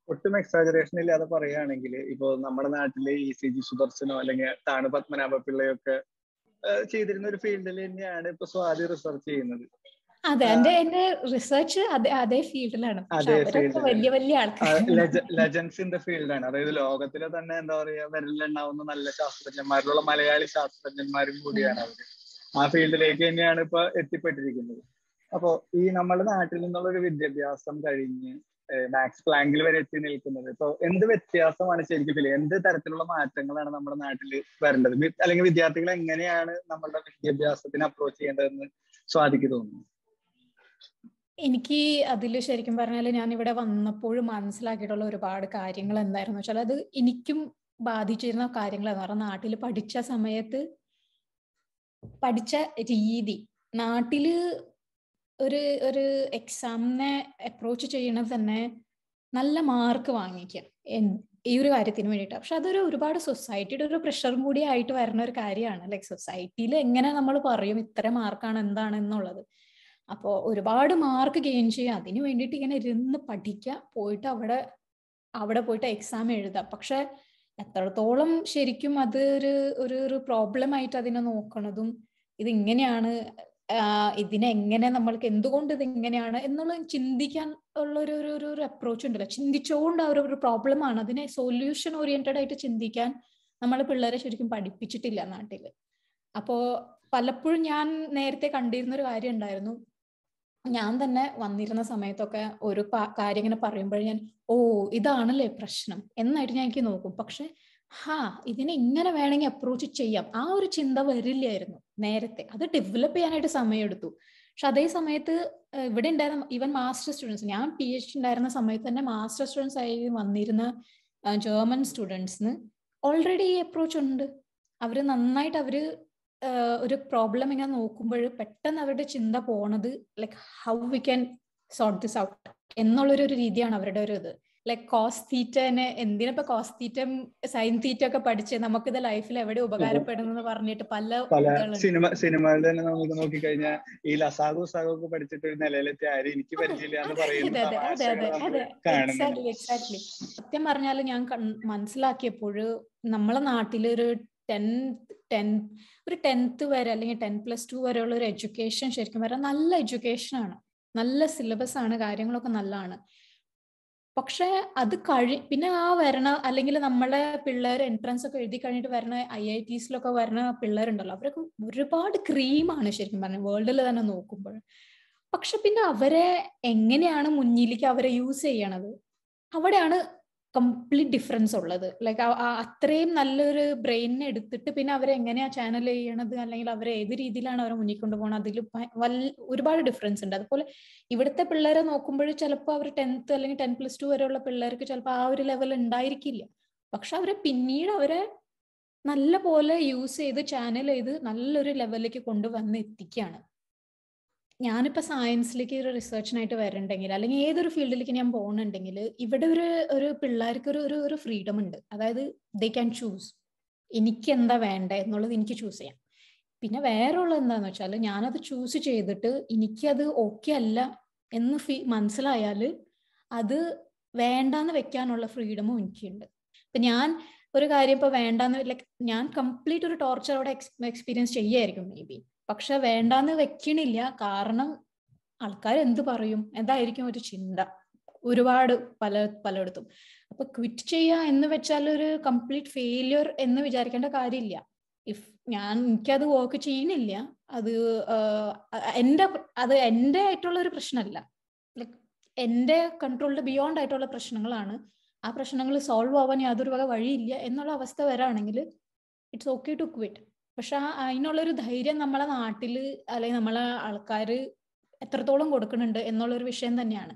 B: ഒട്ടും എക്സാജറേഷൻ ഇല്ലാതെ പറയുകയാണെങ്കിൽ ഇപ്പോ നമ്മുടെ നാട്ടിലെ ഇ സി ജി സുദർശനോ അല്ലെങ്കിൽ താണു പത്മനാഭ പിള്ളയൊക്കെ ചെയ്തിരുന്ന ഒരു ഫീൽഡിൽ തന്നെയാണ് ഇപ്പൊ സ്വാതി റിസർച്ച് ചെയ്യുന്നത്.
A: അതെ എന്റെ എന്റെ റിസർച്ച് അതേ അതേ ഫീൽഡിലാണ്. വലിയ വലിയ ലെജൻസ്
B: ഇൻ ദ ഫീൽഡാണ് അതായത് ലോകത്തിലെ തന്നെ എന്താ പറയാ വിരലുണ്ടാവുന്ന നല്ല ശാസ്ത്രജ്ഞന്മാരിലുള്ള മലയാളി ശാസ്ത്രജ്ഞന്മാരും കൂടിയാണ് അവർ. ആ ഫീൽഡിലേക്ക് തന്നെയാണ് ഇപ്പൊ എത്തിപ്പെട്ടിരിക്കുന്നത്. അപ്പോ ഈ നമ്മുടെ നാട്ടിൽ നിന്നുള്ള ഒരു വിദ്യാഭ്യാസം കഴിഞ്ഞ് മാക്സ് പ്ലാങ്കിൽ വരെ എത്തി നിൽക്കുന്നത്. ഇപ്പൊ എന്ത് വ്യത്യാസമാണ് ശരിക്കും ഫീൽ എന്ത് തരത്തിലുള്ള മാറ്റങ്ങളാണ് നമ്മുടെ നാട്ടിൽ വരേണ്ടത്? അല്ലെങ്കിൽ വിദ്യാർത്ഥികൾ എങ്ങനെയാണ് നമ്മളുടെ വിദ്യാഭ്യാസത്തിന് അപ്രോച്ച് ചെയ്യേണ്ടതെന്ന് സ്വാതിക്ക് തോന്നുന്നു?
A: എനിക്ക് അതിൽ ശരിക്കും പറഞ്ഞാൽ ഞാൻ ഇവിടെ വന്നപ്പോഴും മനസ്സിലാക്കിയിട്ടുള്ള ഒരുപാട് കാര്യങ്ങൾ എന്തായിരുന്നു വെച്ചാൽ അത് എനിക്കും ബാധിച്ചിരുന്ന കാര്യങ്ങൾ എന്ന് പറഞ്ഞാൽ നാട്ടിൽ പഠിച്ച സമയത്ത് പഠിച്ച രീതി നാട്ടിൽ ഒരു ഒരു എക്സാമിനെ അപ്രോച്ച് ചെയ്യണത് തന്നെ നല്ല മാർക്ക് വാങ്ങിക്കുക ഈ ഒരു കാര്യത്തിന് വേണ്ടിയിട്ട്. പക്ഷെ അതൊരു ഒരുപാട് സൊസൈറ്റിയുടെ ഒരു പ്രഷറും കൂടി ആയിട്ട് വരുന്ന ഒരു കാര്യമാണ്. ലൈക് സൊസൈറ്റിയിൽ എങ്ങനെ നമ്മൾ പറയും ഇത്ര മാർക്കാണ് എന്താണ് എന്നുള്ളത്. അപ്പോൾ ഒരുപാട് മാർക്ക് ഗെയിൻ ചെയ്യുക. അതിന് വേണ്ടിയിട്ട് ഇങ്ങനെ ഇരുന്ന് പഠിക്കുക പോയിട്ട് അവിടെ അവിടെ പോയിട്ട് എക്സാം എഴുതാം പക്ഷെ എത്രത്തോളം ശരിക്കും അത് ഒരു ഒരു പ്രോബ്ലം ആയിട്ട് അതിനെ നോക്കണതും ഇത് ഇങ്ങനെയാണ് ഇതിനെ എങ്ങനെ നമ്മൾക്ക് എന്തുകൊണ്ട് ഇത് ഇങ്ങനെയാണ് എന്നുള്ള ചിന്തിക്കാൻ ഉള്ള ഒരു ഒരു ഒരു അപ്രോച്ച് ഉണ്ടല്ലോ. ചിന്തിച്ചുകൊണ്ട് ആ ഒരു പ്രോബ്ലം ആണ്. അതിനെ സൊല്യൂഷൻ ഓറിയന്റഡ് ആയിട്ട് ചിന്തിക്കാൻ നമ്മൾ പിള്ളേരെ ശരിക്കും പഠിപ്പിച്ചിട്ടില്ല നാട്ടിൽ അപ്പോ പലപ്പോഴും ഞാൻ നേരത്തെ കണ്ടിരുന്ന ഒരു കാര്യം ഉണ്ടായിരുന്നു. ഞാൻ തന്നെ വന്നിരുന്ന സമയത്തൊക്കെ ഒരു കാര്യം ഇങ്ങനെ പറയുമ്പോൾ ഞാൻ ഓ ഇതാണല്ലേ പ്രശ്നം. എന്നായിട്ട് ഞാൻ എനിക്ക് നോക്കും. പക്ഷെ ഹാ ഇതിനെ ഇങ്ങനെ വേണമെങ്കിൽ അപ്രോച്ച് ചെയ്യാം. ആ ഒരു ചിന്ത വരില്ലായിരുന്നു നേരത്തെ. അത് ഡെവലപ്പ് ചെയ്യാനായിട്ട് സമയമെടുത്തു. പക്ഷെ അതേ സമയത്ത് ഇവിടെ ഉണ്ടായിരുന്ന ഈവൻ മാസ്റ്റർ സ്റ്റുഡൻസ് ഞാൻ പി എച്ച് ഡി ഉണ്ടായിരുന്ന സമയത്ത് തന്നെ മാസ്റ്റർ സ്റ്റുഡൻസ് ആയി വന്നിരുന്ന ജർമ്മൻ സ്റ്റുഡൻസിന് ഓൾറെഡി ഈ അപ്രോച്ച് ഉണ്ട്. അവർ നന്നായിട്ട് അവർ ഒരു പ്രോബ്ലം ഇങ്ങനെ നോക്കുമ്പോൾ പെട്ടെന്ന് അവരുടെ ചിന്ത പോണത് like how we can sort this out എന്നുള്ളൊരു രീതിയാണ് അവരുടെ ഒരു ഇത്. ലൈക് കോസ് തീറ്റനെ എന്തിനിപ്പോ കോസ് തീറ്റം സൈൻ തീറ്റ ഒക്കെ പഠിച്ച് നമുക്കിത് ലൈഫിൽ എവിടെ ഉപകാരപ്പെടുന്നു പറഞ്ഞിട്ട് പല
B: സിനിമ സിനിമകളിൽ തന്നെ നമുക്ക് നോക്കിക്കഴിഞ്ഞാൽ ഈ ലസാഗു സാഗോ ഒക്കെ പഠിച്ചിട്ട് ഒരു നിലയിലെത്തി ആരും എനിക്ക് പരിചയമില്ല എന്ന്
A: പറയുന്നത് എക്സാക്ട്ലി സത്യം പറഞ്ഞാൽ ഞാൻ മനസ്സിലാക്കിയപ്പോൾ നമ്മളെ നാട്ടിലൊരു ടെൻ ടെൻ ഒരു ടെൻത്ത് വരെ അല്ലെങ്കിൽ ടെൻ പ്ലസ് ടു വരെയുള്ള ഒരു എഡ്യൂക്കേഷൻ ശരിക്കും വരെ നല്ല എഡ്യൂക്കേഷൻ ആണ്. നല്ല സിലബസ് ആണ് കാര്യങ്ങളൊക്കെ നല്ലതാണ്. പക്ഷെ അത് കഴി പിന്നെ ആ വരണ അല്ലെങ്കിൽ നമ്മളെ പിള്ളേർ എൻട്രൻസ് ഒക്കെ എഴുതി കഴിഞ്ഞിട്ട് വരണ ഐ ഐ ടിസിലൊക്കെ വരണ പിള്ളേരുണ്ടല്ലോ അവരൊക്കെ ഒരുപാട് ക്രീമാണ് ശരിക്കും പറഞ്ഞത് വേൾഡിൽ തന്നെ നോക്കുമ്പോൾ. പക്ഷെ പിന്നെ അവരെ എങ്ങനെയാണ് മുന്നിലേക്ക് അവരെ യൂസ് ചെയ്യണത്? അവിടെയാണ് കംപ്ലീറ്റ് ഡിഫറൻസ് ഉള്ളത്. ലൈക്ക് അത്രയും നല്ലൊരു ബ്രെയിനിനെ എടുത്തിട്ട് പിന്നെ അവരെ എങ്ങനെയാ ചാനൽ ചെയ്യണത്? അല്ലെങ്കിൽ അവരെ ഏത് രീതിയിലാണ് അവരെ മുന്നിൽ കൊണ്ടുപോകണം അതിൽ ഒരുപാട് ഡിഫറൻസ് ഉണ്ട്. അതുപോലെ ഇവിടുത്തെ പിള്ളേരെ നോക്കുമ്പോൾ ചിലപ്പോൾ അവർ ടെൻത്ത് അല്ലെങ്കിൽ ടെൻ പ്ലസ് ടു വരെയുള്ള പിള്ളേർക്ക് ചിലപ്പോൾ ആ ഒരു ലെവൽ ഉണ്ടായിരിക്കില്ല. പക്ഷെ അവരെ പിന്നീട് അവരെ നല്ല പോലെ യൂസ് ചെയ്ത് ചാനൽ ചെയ്ത് നല്ലൊരു ലെവലിലേക്ക് കൊണ്ടുവന്ന് എത്തിക്കുകയാണ് ഞാനിപ്പോ സയൻസിലേക്ക് ഒരു റിസർച്ചിനായിട്ട് വരണ്ടെങ്കിൽ അല്ലെങ്കിൽ ഏതൊരു ഫീൽഡിലേക്ക് ഞാൻ പോകുന്നുണ്ടെങ്കിൽ ഇവിടെ ഒരു ഒരു പിള്ളേർക്ക് ഒരു ഒരു ഒരു ഫ്രീഡം ഉണ്ട്. അതായത് ദേ ക്യാൻ ചൂസ് എനിക്ക് എന്താ വേണ്ടത് എന്നുള്ളത് എനിക്ക് ചൂസ് ചെയ്യാം. പിന്നെ വേറെ ഉള്ളത് എന്താന്ന് വെച്ചാൽ ഞാനത് ചൂസ് ചെയ്തിട്ട് എനിക്കത് ഓക്കെ അല്ല എന്ന് ഫീ മനസ്സിലായാൽ അത് വേണ്ടാന്ന് വെക്കാനുള്ള ഫ്രീഡമും എനിക്കുണ്ട്. ഇപ്പൊ ഞാൻ ഒരു കാര്യം ഇപ്പൊ വേണ്ടാന്ന് ലൈക്ക് ഞാൻ കംപ്ലീറ്റ് ഒരു ടോർച്ചർ അവിടെ എക്സ്പീരിയൻസ് ചെയ്യായിരിക്കും മേ ബി പക്ഷെ വേണ്ടാന്ന് വെക്കണില്ല. കാരണം ആൾക്കാർ എന്ത് പറയും? എന്തായിരിക്കും ഒരു ചിന്ത. ഒരുപാട് പല പലയിടത്തും. അപ്പൊ ക്വിറ്റ് ചെയ്യുക എന്ന് വെച്ചാൽ ഒരു കംപ്ലീറ്റ് ഫെയിലിയർ എന്ന് വിചാരിക്കേണ്ട കാര്യമില്ല. ഇഫ് ഞാൻ എനിക്കത് വർക്ക് ചെയ്യുന്നില്ല അത് എന്റെ അത് എന്റെ ആയിട്ടുള്ള ഒരു പ്രശ്നമല്ല. ലൈക് എന്റെ കൺട്രോളിന്റെ ബിയോണ്ട് ആയിട്ടുള്ള പ്രശ്നങ്ങളാണ്. ആ പ്രശ്നങ്ങൾ സോൾവ് ആവാൻ യാതൊരു വക വഴിയില്ല എന്നുള്ള അവസ്ഥ വരാണെങ്കിൽ ഇറ്റ്സ് ഓക്കെ ടു ക്വിറ്റ് പക്ഷെ ആ അതിനുള്ളൊരു ധൈര്യം നമ്മളെ നാട്ടിൽ അല്ലെങ്കിൽ നമ്മളെ ആൾക്കാർ എത്രത്തോളം കൊടുക്കുന്നുണ്ട് എന്നുള്ളൊരു വിഷയം തന്നെയാണ്.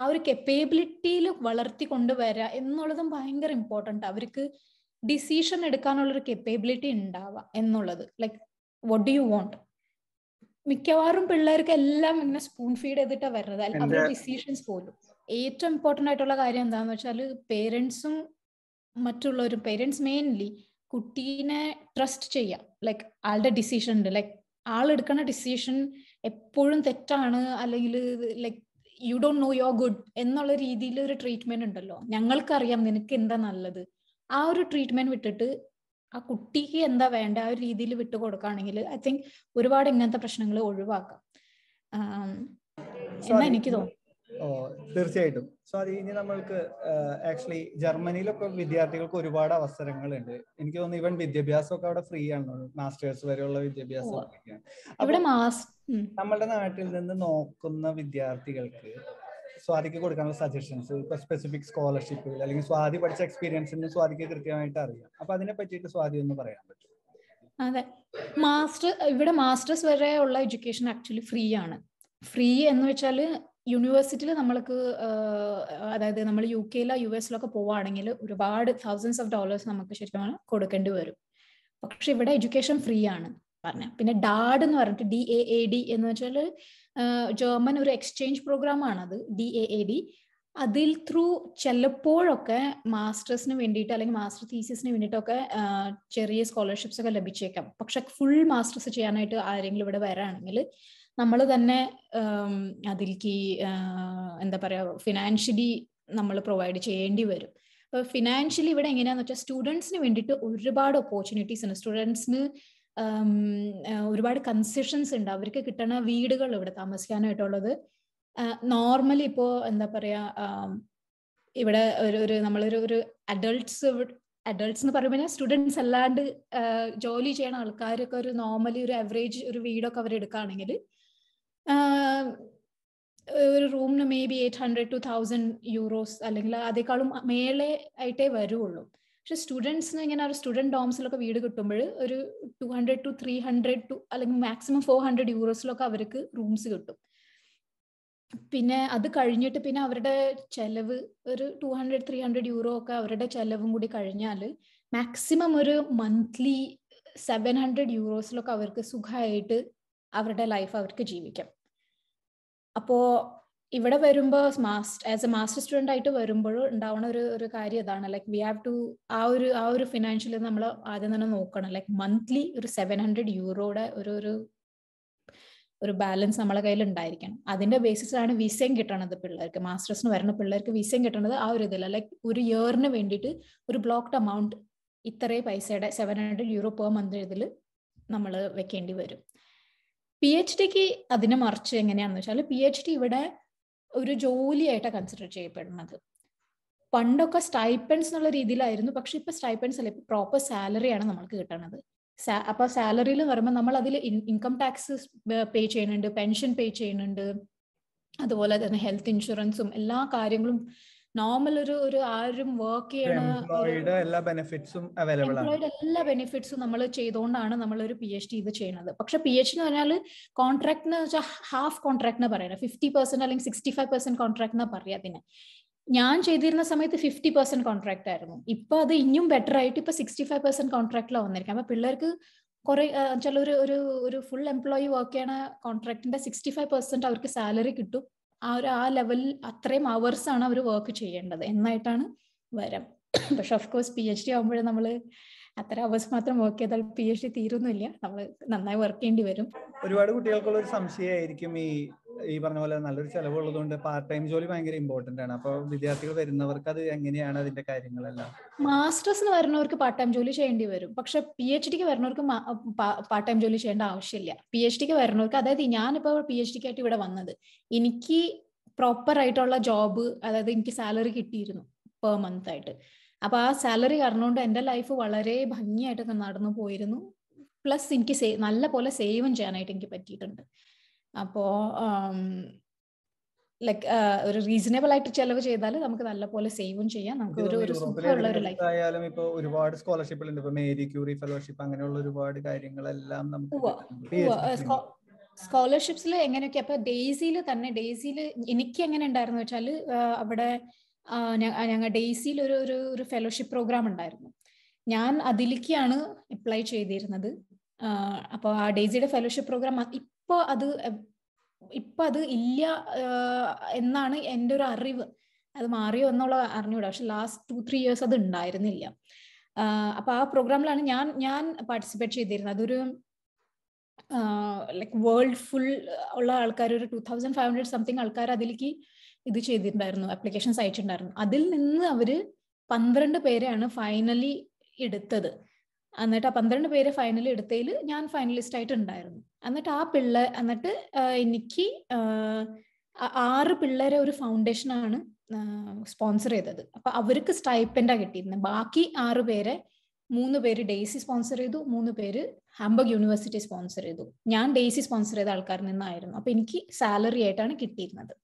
A: ആ ഒരു കെപ്പബിലിറ്റിയിൽ വളർത്തി കൊണ്ടുവരിക എന്നുള്ളതും ഭയങ്കര ഇമ്പോർട്ടന്റ് അവർക്ക് ഡിസിഷൻ എടുക്കാനുള്ളൊരു കെപ്പബിലിറ്റി ഉണ്ടാവുക എന്നുള്ളത്. Like what do you want മിക്കവാറും പിള്ളേർക്ക് എല്ലാം ഇങ്ങനെ സ്പൂൺ ഫീഡ് ചെയ്തിട്ടാണ് വരുന്നത് അവരുടെ ഡിസിഷൻസ് പോലും. ഏറ്റവും ഇമ്പോർട്ടന്റ് ആയിട്ടുള്ള കാര്യം എന്താണെന്ന് വെച്ചാൽ പേരൻസും മറ്റുള്ളവരും പേരൻസ് മെയിൻലി കുട്ടീനെ ട്രസ്റ്റ് ചെയ്യാം. ലൈക്ക് ആളുടെ ഡിസിഷൻ ഉണ്ട്. ലൈക്ക് ആൾ എടുക്കുന്ന ഡിസിഷൻ എപ്പോഴും തെറ്റാണ് അല്ലെങ്കിൽ like you don't know your good എന്നുള്ള രീതിയിൽ ഒരു ട്രീറ്റ്മെന്റ് ഉണ്ടല്ലോ. ഞങ്ങൾക്കറിയാം നിനക്ക് എന്താ നല്ലത്. ആ ഒരു ട്രീറ്റ്മെന്റ് വിട്ടിട്ട് ആ കുട്ടിക്ക് എന്താ വേണ്ട? ആ ഒരു രീതിയിൽ വിട്ടു കൊടുക്കുകയാണെങ്കിൽ ഐ തിങ്ക് ഒരുപാട് ഇങ്ങനത്തെ പ്രശ്നങ്ങൾ ഒഴിവാക്കാം. എന്നാ എനിക്ക് തോന്നുന്നു.
C: ഓ തീർച്ചയായിട്ടും. സോ അത് ഇനി നമ്മൾക്ക് ആക്ച്വലി ജർമ്മനിയിലൊക്കെ വിദ്യാർത്ഥികൾക്ക് ഒരുപാട് അവസരങ്ങളുണ്ട്. എനിക്ക് തോന്നുന്നു ഇവൻ വിദ്യാഭ്യാസം ഒക്കെ അവിടെ ഫ്രീ ആണ്. മാസ്റ്റേഴ്സ് വരെയുള്ള വിദ്യാഭ്യാസം നമ്മളുടെ നാട്ടിൽ നിന്ന് നോക്കുന്ന വിദ്യാർത്ഥികൾക്ക് സ്വാതിക്ക് കൊടുക്കാനുള്ള സജഷൻസ് ഇപ്പൊ സ്പെസിഫിക് സ്കോളർഷിപ്പ് അല്ലെങ്കിൽ സ്വാതി പഠിച്ച എക്സ്പീരിയൻസിന് സ്വാതിക്ക് കൃത്യമായിട്ട് അറിയാം. അപ്പൊ അതിനെ പറ്റിയിട്ട് സ്വാതി ഒന്ന് പറയാൻ പറ്റും
A: അതെ. മാസ്റ്റർ ഇവിടെ മാസ്റ്റേഴ്സ് വരെയുള്ള എഡ്യൂക്കേഷൻ ആക്ച്വലി ഫ്രീ ആണ്. ഫ്രീ എന്ന് വെച്ചാൽ യൂണിവേഴ്സിറ്റിയിൽ നമ്മൾക്ക് അതായത് നമ്മൾ യു കെയിലോ യു എസിലൊക്കെ പോവുകയാണെങ്കിൽ ഒരുപാട് തൗസൻഡ്സ് ഓഫ് ഡോളേഴ്സ് നമുക്ക് ശരിക്കും കൊടുക്കേണ്ടി വരും. പക്ഷെ ഇവിടെ എഡ്യൂക്കേഷൻ ഫ്രീ ആണ് പറഞ്ഞ. പിന്നെ ഡാഡ് എന്ന് പറഞ്ഞിട്ട് ഡി എ എ ഡി എന്ന് വെച്ചാൽ ജർമ്മൻ ഒരു എക്സ്ചേഞ്ച് പ്രോഗ്രാം ആണത് ഡി എ എ ഡി അതിൽ ത്രൂ ചിലപ്പോഴൊക്കെ മാസ്റ്റേഴ്സിന് വേണ്ടിയിട്ട് അല്ലെങ്കിൽ മാസ്റ്റർ തീസിസിന് വേണ്ടിയിട്ടൊക്കെ ചെറിയ സ്കോളർഷിപ്സ് ഒക്കെ ലഭിച്ചേക്കാം. പക്ഷെ ഫുൾ മാസ്റ്റേഴ്സ് ചെയ്യാനായിട്ട് ആരെങ്കിലും ഇവിടെ വരാണെങ്കിൽ നമ്മൾ തന്നെ അതിലേക്ക് എന്താ പറയുക ഫിനാൻഷ്യലി നമ്മൾ പ്രൊവൈഡ് ചെയ്യേണ്ടി വരും. അപ്പോൾ ഫിനാൻഷ്യലി ഇവിടെ എങ്ങനെയാന്ന് വെച്ചാൽ സ്റ്റുഡൻസിന് വേണ്ടിയിട്ട് ഒരുപാട് ഓപ്പർച്യൂണിറ്റീസ് ഉണ്ട്. സ്റ്റുഡൻസിന് ഒരുപാട് കൺസെഷൻസ് ഉണ്ട്. അവർക്ക് കിട്ടണ വീടുകൾ ഇവിടെ താമസിക്കാനായിട്ടുള്ളത്. നോർമലി ഇപ്പോൾ എന്താ പറയുക ഇവിടെ ഒരു ഒരു നമ്മളൊരു ഒരു അഡൾട്ട്സ് അഡൾട്ട്സ് എന്ന് പറയുമ്പോൾ സ്റ്റുഡൻസ് അല്ലാണ്ട് ജോലി ചെയ്യണ ആൾക്കാരൊക്കെ ഒരു നോർമലി ഒരു അവറേജ് ഒരു വീടൊക്കെ അവർ എടുക്കുകയാണെങ്കിൽ ഒരു റൂമിന് maybe eight hundred to thousand euros അല്ലെങ്കിൽ അതേക്കാളും മേലെ ആയിട്ടേ വരുള്ളൂ. പക്ഷെ സ്റ്റുഡൻസിന് ഇങ്ങനെ ഒരു സ്റ്റുഡന്റ് ഡോംസിലൊക്കെ വീട് കിട്ടുമ്പോൾ ഒരു two hundred to three hundred to അല്ലെങ്കിൽ മാക്സിമം ഫോർ ഹൺഡ്രഡ് യൂറോസിലൊക്കെ അവർക്ക് റൂംസ് കിട്ടും. പിന്നെ അത് കഴിഞ്ഞിട്ട് പിന്നെ അവരുടെ ചെലവ് ഒരു two hundred three hundred euro ഒക്കെ അവരുടെ ചെലവും കൂടി കഴിഞ്ഞാൽ മാക്സിമം ഒരു മന്ത്ലി സെവൻ ഹൺഡ്രഡ് യൂറോസിലൊക്കെ അവർക്ക് സുഖമായിട്ട് അവരുടെ ലൈഫ് അവർക്ക് ജീവിക്കാം. അപ്പോ ഇവിടെ വരുമ്പോൾ master as a master student ആയിട്ട് വരുമ്പോൾ ഉണ്ടാവുന്ന ഒരു ഒരു കാര്യം ഇതാണ്. ലൈക്ക് വി ഹാവ് ടു ആ ഒരു ആ ഒരു ഫിനാൻഷ്യലി നമ്മൾ ആദ്യം തന്നെ നോക്കണം. ലൈക്ക് മന്ത്ലി ഒരു സെവൻ ഹൺഡ്രഡ് യൂറോയുടെ ഒരു ഒരു ഒരു ബാലൻസ് നമ്മളെ കയ്യിൽ ഉണ്ടായിരിക്കണം. അതിന്റെ ബേസിസിലാണ് വിസയും കിട്ടണത് പിള്ളേർക്ക്. മാസ്റ്റേഴ്സിന് വരുന്ന പിള്ളേർക്ക് വിസയും കിട്ടണത് ആ ഒരു ഇതില്ല ലൈക്ക് ഒരു ഇയറിന് വേണ്ടിയിട്ട് ഒരു ബ്ലോക്ക്ഡ് എമൗണ്ട് ഇത്രയും പൈസയുടെ seven hundred euro per month ഇതിൽ നമ്മൾ വെക്കേണ്ടി വരും. പി എച്ച് ഡിക്ക് അതിനെ മറിച്ച് എങ്ങനെയാണെന്ന് വെച്ചാൽ പി എച്ച് ഡി ഇവിടെ ഒരു ജോലിയായിട്ടാണ് കൺസിഡർ ചെയ്യപ്പെടുന്നത്. പണ്ടൊക്കെ സ്റ്റൈപ്പൻസ് എന്നുള്ള രീതിയിലായിരുന്നു പക്ഷെ ഇപ്പൊ സ്റ്റൈപ്പൻസ് അല്ല ഇപ്പൊ പ്രോപ്പർ സാലറിയാണ് നമ്മൾക്ക് കിട്ടുന്നത് അപ്പൊ സാലറിയിൽ പറയുമ്പോൾ നമ്മൾ അതിൽ ഇൻകം ടാക്സ് പേ ചെയ്യുന്നുണ്ട് പെൻഷൻ പേ ചെയ്യുന്നുണ്ട്. അതുപോലെ തന്നെ ഹെൽത്ത് ഇൻഷുറൻസും എല്ലാ കാര്യങ്ങളും നോർമൽ ഒരു ഒരു ആരും വർക്ക് ചെയ്യണ
C: എല്ലാ ബെനിഫിറ്റ്സും അവൈലബിൾ ആണ്.
A: എല്ലാ ബെനിഫിറ്റ്സും നമ്മൾ ചെയ്തുകൊണ്ടാണ് നമ്മൾ ഒരു പി എച്ച് ഡി ഇത് ചെയ്യുന്നത് പക്ഷെ പി എച്ച് എന്ന് പറഞ്ഞാൽ കോൺട്രാക്ട് എന്ന് വെച്ചാൽ ഹാഫ് കോൺട്രാക്ട് എന്ന് പറയുന്നത് ഫിഫ്റ്റി പെർസെന്റ് അല്ലെങ്കിൽ സിക്സ്റ്റി ഫൈവ് പെർസെന്റ് കോൺട്രാക്ട് എന്നാ പറയാ അതിന്. ഞാൻ ചെയ്തിരുന്ന സമയത്ത് ഫിഫ്റ്റി പെർസെന്റ് കോൺട്രാക്ട് ആയിരുന്നു. ഇപ്പൊ അത് ഇനിയും ബെറ്റർ ആയിട്ട് ഇപ്പൊ സിക്സ്റ്റി ഫൈവ് പെർസെന്റ് കോൺട്രാക്റ്റിലാണ് വന്നിരിക്കും അപ്പൊ പിള്ളേർക്ക് കുറെ ചില ഒരു ഒരു ഒരു ഫുൾ എംപ്ലോയി വർക്ക് ചെയ്യണ കോൺട്രാക്ടിന്റെ സിക്സ്റ്റി ഫൈവ് പെർസെന്റ് അവർക്ക് സാലറി കിട്ടും. ആ ഒരു ആ ലെവലിൽ അത്രയും അവേഴ്സ് ആണ് അവർ വർക്ക് ചെയ്യേണ്ടത് എന്നായിട്ടാണ് വരം. പക്ഷെ of course P H D ആകുമ്പോഴേ നമ്മൾ അത്ര അവേഴ്സ് മാത്രം വർക്ക് ചെയ്താൽ പി എച്ച് ഡി തീരുന്നില്ല. നമ്മൾ നന്നായി വർക്ക് ചെയ്യേണ്ടി വരും.
C: ഒരുപാട് കുട്ടികൾക്കുള്ള ഒരു സംശയമായിരിക്കും ഈ ഈ പറഞ്ഞ പോലെ നല്ലൊരു ചെലവുള്ളതുകൊണ്ട് പാർട്ട് ടൈം ജോലി ഭയങ്കര ഇമ്പോർട്ടന്റ് ആണ്. അപ്പോൾ വിദ്യാർത്ഥികൾ വരുന്നവർക്ക് അത് എങ്ങനെയാണ് അതിന്റെ കാര്യങ്ങളെല്ലാം?
A: മാസ്റ്റേഴ്സിന് വരുന്നവർക്ക് പാർട്ട് ടൈം ജോലി ചെയ്യേണ്ടി വരും. പക്ഷെ പി എച്ച് ഡിക്ക് വരുന്നവർക്ക് പാർട്ട് ടൈം ജോലി ചെയ്യേണ്ട ആവശ്യമില്ല. പി എച്ച് ഡിക്ക് വരുന്നവർക്ക് അതായത് ഞാനിപ്പോൾ പി എച്ച് ഡിക്ക് ആയിട്ട് ഇവിടെ വന്നത്. എനിക്ക് പ്രോപ്പർ ആയിട്ടുള്ള ജോബ് അതായത് എനിക്ക് സാലറി കിട്ടിയിരുന്നു പെർ മന്ത് ആയിട്ട്. അപ്പൊ ആ സാലറി കാരണമുണ്ട് എന്റെ ലൈഫ് വളരെ ഭംഗിയായിട്ടൊക്കെ നടന്നു പോയിരുന്നു. പ്ലസ് എനിക്ക് നല്ല പോലെ സേവും ചെയ്യാനായിട്ട് എനിക്ക് പറ്റിയിട്ടുണ്ട്. അപ്പോ ലൈക്ക് ഒരു റീസണബിൾ ആയിട്ട് ചെലവ് ചെയ്താൽ നമുക്ക് നല്ല പോലെ സേവും ചെയ്യാം. നമുക്ക് ഒരു ഒരു സുഖമുള്ള ഒരു ലൈഫ്
C: ആയാലും ഇപ്പൊ ഒരുപാട് സ്കോളർഷിപ്പുകൾ ഉണ്ട് മേരി ക്യൂറി ഫെലോഷിപ്പ് അങ്ങനെയുള്ള ഒരുപാട് കാര്യങ്ങളെല്ലാം നമുക്ക്
A: സ്കോളർഷിപ്സിൽ എങ്ങനെയൊക്കെ? അപ്പൊ ഡെയ്സിയിൽ തന്നെ ഡെയ്സിയിൽ എനിക്ക് എങ്ങനെ ഉണ്ടായിരുന്നു വെച്ചാൽ അവിടെ ഞങ്ങൾ ഡെയ്സിയിൽ ഒരു ഒരു ഒരു ഫെലോഷിപ്പ് പ്രോഗ്രാം ഉണ്ടായിരുന്നു ഞാൻ അതിലേക്കാണ് അപ്ലൈ ചെയ്തിരുന്നത്. അപ്പോൾ ആ ഡെയ്സിയുടെ ഫെലോഷിപ്പ് പ്രോഗ്രാം ഇപ്പോൾ അത് ഇപ്പൊ അത് ഇല്ല എന്നാണ് എന്റെ ഒരു അറിവ്. അത് മാറിയോ എന്നുള്ള അറിഞ്ഞൂടാ. പക്ഷെ ലാസ്റ്റ് ടു ത്രീ ഇയേഴ്സ് അത് ഉണ്ടായിരുന്നില്ല. അപ്പൊ ആ പ്രോഗ്രാമിലാണ് ഞാൻ ഞാൻ പാർട്ടിസിപ്പേറ്റ് ചെയ്തിരുന്നത്. അതൊരു ലൈക്ക് വേൾഡ് ഫുൾ ഉള്ള ആൾക്കാർ ഒരു two thousand five hundred something ആൾക്കാർ അതിലേക്ക് ഇത് ചെയ്തിട്ടുണ്ടായിരുന്നു. അപ്ലിക്കേഷൻസ് അയച്ചിട്ടുണ്ടായിരുന്നു. അതിൽ നിന്ന് അവർ പന്ത്രണ്ട് പേരെയാണ് ഫൈനലി എടുത്തത്. എന്നിട്ട് ആ പന്ത്രണ്ട് പേര് ഫൈനൽ എടുത്തതിൽ ഞാൻ ഫൈനലിസ്റ്റ് ആയിട്ട് ഉണ്ടായിരുന്നു. എന്നിട്ട് ആ പിള്ള എന്നിട്ട് എനിക്ക് ആറ് പിള്ളേരെ ഒരു ഫൗണ്ടേഷനാണ് സ്പോൺസർ ചെയ്തത്. അപ്പൊ അവർക്ക് സ്റ്റൈപ്പൻഡാ കിട്ടിയിരുന്നത് ബാക്കി ആറ് പേരെ മൂന്ന് പേര് ഡെയ്സി സ്പോൺസർ ചെയ്തു മൂന്ന് പേര് ഹാംബർഗ് യൂണിവേഴ്സിറ്റി സ്പോൺസർ ചെയ്തു. ഞാൻ ഡെയ്സി സ്പോൺസർ ചെയ്ത ആൾക്കാരിൽ നിന്നായിരുന്നു. അപ്പൊ എനിക്ക് സാലറി ആയിട്ടാണ് കിട്ടിയിരുന്നത്.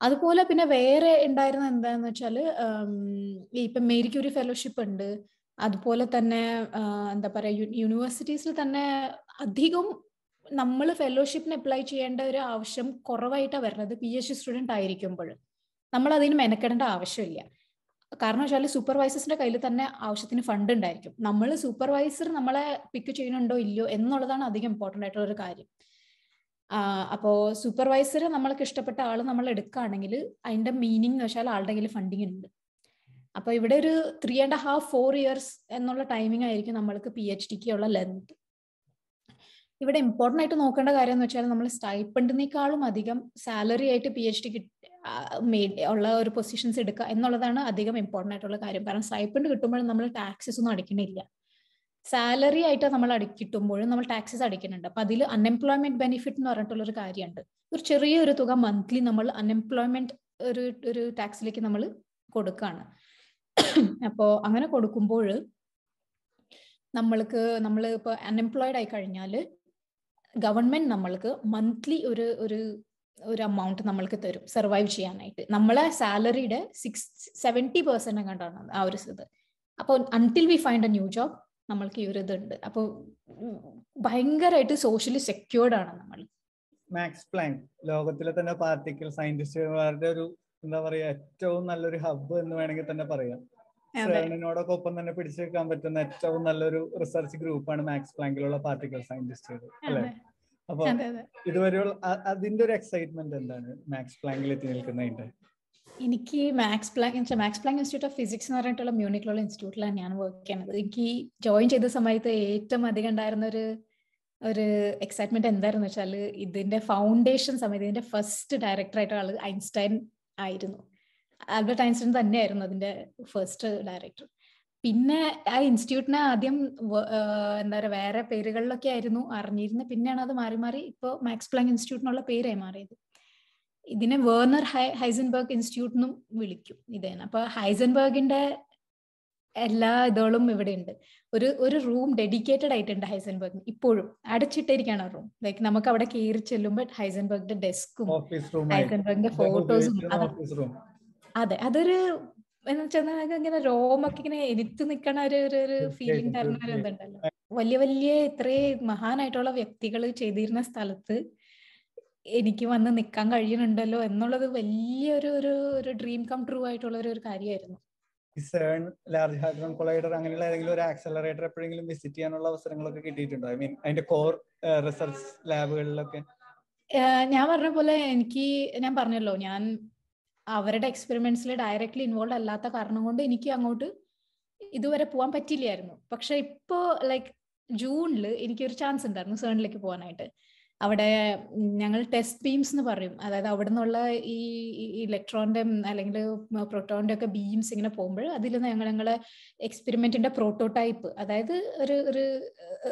A: അതുപോലെ പിന്നെ വേറെ ഉണ്ടായിരുന്ന എന്താന്ന് വെച്ചാൽ ഇപ്പൊ മേരിക്ക് ഒരു ഫെലോഷിപ്പ് ഉണ്ട്. അതുപോലെ തന്നെ എന്താ പറയുക യൂണിവേഴ്സിറ്റീസിൽ തന്നെ അധികം നമ്മൾ ഫെലോഷിപ്പിന് അപ്ലൈ ചെയ്യേണ്ട ഒരു ആവശ്യം കുറവായിട്ടാണ് വരുന്നത് പി എച്ച് ഡി സ്റ്റുഡന്റ് ആയിരിക്കുമ്പോൾ. നമ്മൾ അതിന് മെനക്കെടേണ്ട ആവശ്യമില്ല. കാരണം വെച്ചാൽ സൂപ്പർവൈസേഴ്സിന്റെ കയ്യിൽ തന്നെ ആവശ്യത്തിന് ഫണ്ട് ഉണ്ടായിരിക്കും. നമ്മൾ സൂപ്പർവൈസർ നമ്മളെ പിക്ക് ചെയ്യുന്നുണ്ടോ ഇല്ലയോ എന്നുള്ളതാണ് അധികം ഇമ്പോർട്ടന്റ് ആയിട്ടുള്ള ഒരു കാര്യം. അപ്പോൾ സൂപ്പർവൈസർ നമ്മൾക്ക് ഇഷ്ടപ്പെട്ട ആൾ നമ്മൾ എടുക്കുകയാണെങ്കിൽ അതിന്റെ മീനിങ് വെച്ചാൽ ആളുടെ കയ്യിൽ ഫണ്ടിങ് ഉണ്ട്. അപ്പൊ ഇവിടെ ഒരു three and half four years എന്നുള്ള ടൈമിംഗ് ആയിരിക്കും നമ്മൾക്ക് പി എച്ച് ഡിക്ക് ഉള്ള ലെങ്ത് ഇവിടെ ഇമ്പോർട്ടന്റ് ആയിട്ട് നോക്കേണ്ട കാര്യം എന്ന് വെച്ചാൽ നമ്മൾ സ്റ്റൈപ്പണ്ടിനേക്കാളും അധികം സാലറി ആയിട്ട് പി എച്ച് ഡി ഉള്ള ഒരു പൊസിഷൻസ് എടുക്കുക എന്നുള്ളതാണ് അധികം ഇമ്പോർട്ടന്റ് ആയിട്ടുള്ള കാര്യം. കാരണം സ്റ്റൈപ്പണ്ട് കിട്ടുമ്പോഴും നമ്മൾ ടാക്സസ് ഒന്നും അടിക്കണില്ല സാലറി ആയിട്ട് നമ്മൾ അടിക്കിട്ടുമ്പോഴും നമ്മൾ ടാക്സസ് അടിക്കുന്നുണ്ട് അപ്പൊ അതിൽ അൺഎംപ്ലോയ്മെന്റ് ബെനിഫിറ്റ് എന്ന് പറഞ്ഞിട്ടുള്ള ഒരു കാര്യമുണ്ട്. ഒരു ചെറിയൊരു തുക മന്ത്ലി നമ്മൾ അൺഎംപ്ലോയ്മെന്റ് ഒരു ഒരു ടാക്സിലേക്ക് നമ്മൾ കൊടുക്കുകയാണ്. അപ്പോൾ അങ്ങനെ കൊടുക്കുമ്പോൾ നമ്മൾക്ക് നമ്മൾ ഇപ്പോൾ അൺഎംപ്ലോയിഡ് ആയി കഴിഞ്ഞാൽ ഗവൺമെന്റ് നമ്മൾക്ക് മന്ത്ലി ഒരു ഒരു ഒരു എമൗണ്ട് നമ്മൾക്ക് തരും സർവൈവ് ചെയ്യാനായിട്ട്. നമ്മളെ സാലറിയുടെ സിക്സ് സെവന്റി പെർസെന്റ് കണ്ടാണ് ആ ഒരു ഇത്. അപ്പോൾ until we find a new job നമ്മൾക്ക് ഈ ഒരു ഇതുണ്ട്. അപ്പോൾ ഭയങ്കരമായിട്ട് സോഷ്യലി സെക്യൂർഡ് ആണ് നമ്മൾ.
C: മാക്സ് പ്ലാങ്ക് ലോകത്തിലെ തന്നെ പാർട്ടിക്കൽ സയന്റിസ്റ്റുമാരുടെ ഒരു എന്താ പറയാ ഏറ്റവും നല്ലൊരു ഹബ്ബ് എന്ന് വേണമെങ്കിൽ തന്നെ പറയാം. ശ്രേണിനോടൊക്കെ ഒപ്പം തന്നെ പിടിച്ചു വെക്കാൻ പറ്റുന്ന ഏറ്റവും നല്ലൊരു റിസർച്ച് ഗ്രൂപ്പാണ് മാക്സ് പ്ലാങ്കിലുള്ള പാർട്ടിക്കൽ സയന്റിസ്റ്റുകൾ അല്ലെ? അപ്പൊ ഇതുവരെയുള്ള അതിന്റെ ഒരു എക്സൈറ്റ്മെന്റ് എന്താണ് മാക്സ് പ്ലാങ്കിൽ എത്തി നിൽക്കുന്നതിന്റെ?
A: എനിക്ക് Max Planck Max Planck institute of physics എന്ന് പറഞ്ഞിട്ടുള്ള മ്യൂണിക്കിലുള്ള ഇൻസ്റ്റിറ്റ്യൂട്ടിലാണ് ഞാൻ വർക്ക് ചെയ്യുന്നത്. എനിക്ക് ജോയിൻ ചെയ്ത സമയത്ത് ഏറ്റവും അധികം ഉണ്ടായിരുന്ന ഒരു ഒരു എക്സൈറ്റ്മെന്റ് എന്തായിരുന്നു വെച്ചാൽ ഇതിന്റെ ഫൗണ്ടേഷൻ സമയത്ത് ഇതിന്റെ ഫസ്റ്റ് ഡയറക്ടർ ആയിട്ട് ആൾ ഐൻസ്റ്റൈൻ ആയിരുന്നു. ആൽബർട്ട് ഐൻസ്റ്റൈൻ തന്നെയായിരുന്നു അതിന്റെ ഫസ്റ്റ് ഡയറക്ടർ പിന്നെ ആ ഇൻസ്റ്റിറ്റ്യൂട്ടിനെ ആദ്യം എന്താ പറയുക വേറെ പേരുകളിലൊക്കെ ആയിരുന്നു അറിഞ്ഞിരുന്നത്. പിന്നെയാണ് അത് മാറി മാറി ഇപ്പോൾ മാക്സ് പ്ലാങ്ക് ഇൻസ്റ്റിറ്റ്യൂട്ടിനുള്ള പേരായി മാറിയത്. ഇതിനെ വേർണർ ഹൈ ഹൈസൻബർഗ് ഇൻസ്റ്റിറ്റ്യൂട്ട് എന്നും വിളിക്കും ഇതേന അപ്പൊ ഹൈസൻബർഗിന്റെ എല്ലാ ഇതോളും ഇവിടെ ഉണ്ട് ഒരു ഒരു റൂം ഡെഡിക്കേറ്റഡ് ആയിട്ടുണ്ട് ഹൈസൻബർഗിന്. ഇപ്പോഴും അടച്ചിട്ടിരിക്കുകയാണ് ആ റൂം ലൈക്ക് നമുക്ക് അവിടെ കയറി ചെല്ലുമ്പോൾ ഹൈസൻബർഗിന്റെ ഡെസ്കും ഹൈസൻബർഗിന്റെ ഫോട്ടോസും അതെ. അതൊരു എന്ന് വെച്ചാൽ ഇങ്ങനെ രോമൊക്കെ ഇങ്ങനെ എനിത്ത് നിൽക്കണ ഒരു ഒരു ഫീലിംഗ് തരുന്ന ഒരു ഇതുണ്ടല്ലോ. വലിയ വലിയ ഇത്രയും മഹാനായിട്ടുള്ള വ്യക്തികൾ ചെയ്തിരുന്ന സ്ഥലത്ത് എനിക്ക് വന്ന് നിൽക്കാൻ കഴിയുന്നുണ്ടല്ലോ എന്നുള്ളത് വലിയൊരു ഒരു ഒരു ഡ്രീം കം ട്രൂ ആയിട്ടുള്ള ഒരു കാര്യമായിരുന്നു.
C: സേൺ ലാർജ് ഹാഡ്രോൺ കൊളൈഡർ അങ്ങനെയുള്ള ഏതെങ്കിലും ഒരു ആക്സലറേറ്റർ എപ്പോഴെങ്കിലും വിസിറ്റ് ചെയ്യാനുള്ള അവസരങ്ങളൊക്കെ കിട്ടിയിട്ടുണ്ടോ? ഐ മീൻ അതിന്റെ കോർ റിസർച്ച് ലാബുകളിലൊക്കെ
A: ഞാൻ പറഞ്ഞ പോലെ എനിക്ക് ഞാൻ പറഞ്ഞല്ലോ ഞാൻ അവരുടെ എക്സ്പെരിമെന്റ്സിൽ ഡയറക്റ്റ്ലി ഇൻവോൾവ് അല്ലാത്ത കാരണം കൊണ്ട് എനിക്ക് അങ്ങോട്ട് ഇതുവരെ പോകാൻ പറ്റില്ലായിരുന്നു പക്ഷെ ഇപ്പോ ലൈക്ക് ജൂണിൽ എനിക്കൊരു ചാൻസ് ഉണ്ടായിരുന്നു സേണിലേക്ക് പോകാനായിട്ട് അവിടെ ഞങ്ങൾ ടെസ്റ്റ് ബീംസ് എന്ന് പറയും. അതായത് അവിടെ നിന്നുള്ള ഈ ഇലക്ട്രോണിന്റെ അല്ലെങ്കിൽ പ്രോട്ടോണിന്റെ ഒക്കെ ബീംസ് ഇങ്ങനെ പോകുമ്പോൾ അതിൽ ഞങ്ങൾ ഞങ്ങളെ എക്സ്പെരിമെന്റിന്റെ പ്രോട്ടോടൈപ്പ് അതായത് ഒരു ഒരു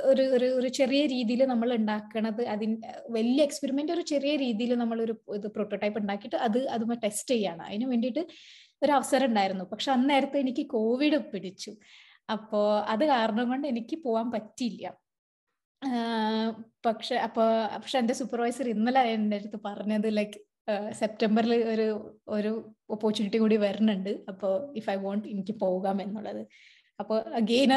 A: ഒരു ഒരു ഒരു ചെറിയ രീതിയിൽ നമ്മൾ ഉണ്ടാക്കണത് അതിന് വലിയ എക്സ്പെരിമെന്റ് ഒരു ചെറിയ രീതിയിൽ നമ്മൾ ഒരു ഇത് പ്രോട്ടോടൈപ്പ് ഉണ്ടാക്കിയിട്ട് അത് അതുമായി ടെസ്റ്റ് ചെയ്യാണ്. അതിന് വേണ്ടിയിട്ട് ഒരു അവസരം ഉണ്ടായിരുന്നു. പക്ഷെ അന്നേരത്തെ എനിക്ക് കോവിഡ് പിടിച്ചു. അപ്പോ അത് കാരണം കൊണ്ട് എനിക്ക് പോകാൻ പറ്റിയില്ല. പക്ഷെ അപ്പൊ പക്ഷെ എന്റെ സൂപ്പർവൈസർ ഇന്നലെ എന്റെ അടുത്ത് പറഞ്ഞത് ലൈക്ക് സെപ്റ്റംബറിൽ ഒരു ഒരു ഓപ്പർച്യൂണിറ്റി കൂടി വരുന്നുണ്ട്. അപ്പോൾ ഇഫ് ഐ വോണ്ട് എനിക്ക് പോകാം എന്നുള്ളത്. അപ്പോൾ അഗെയിൻ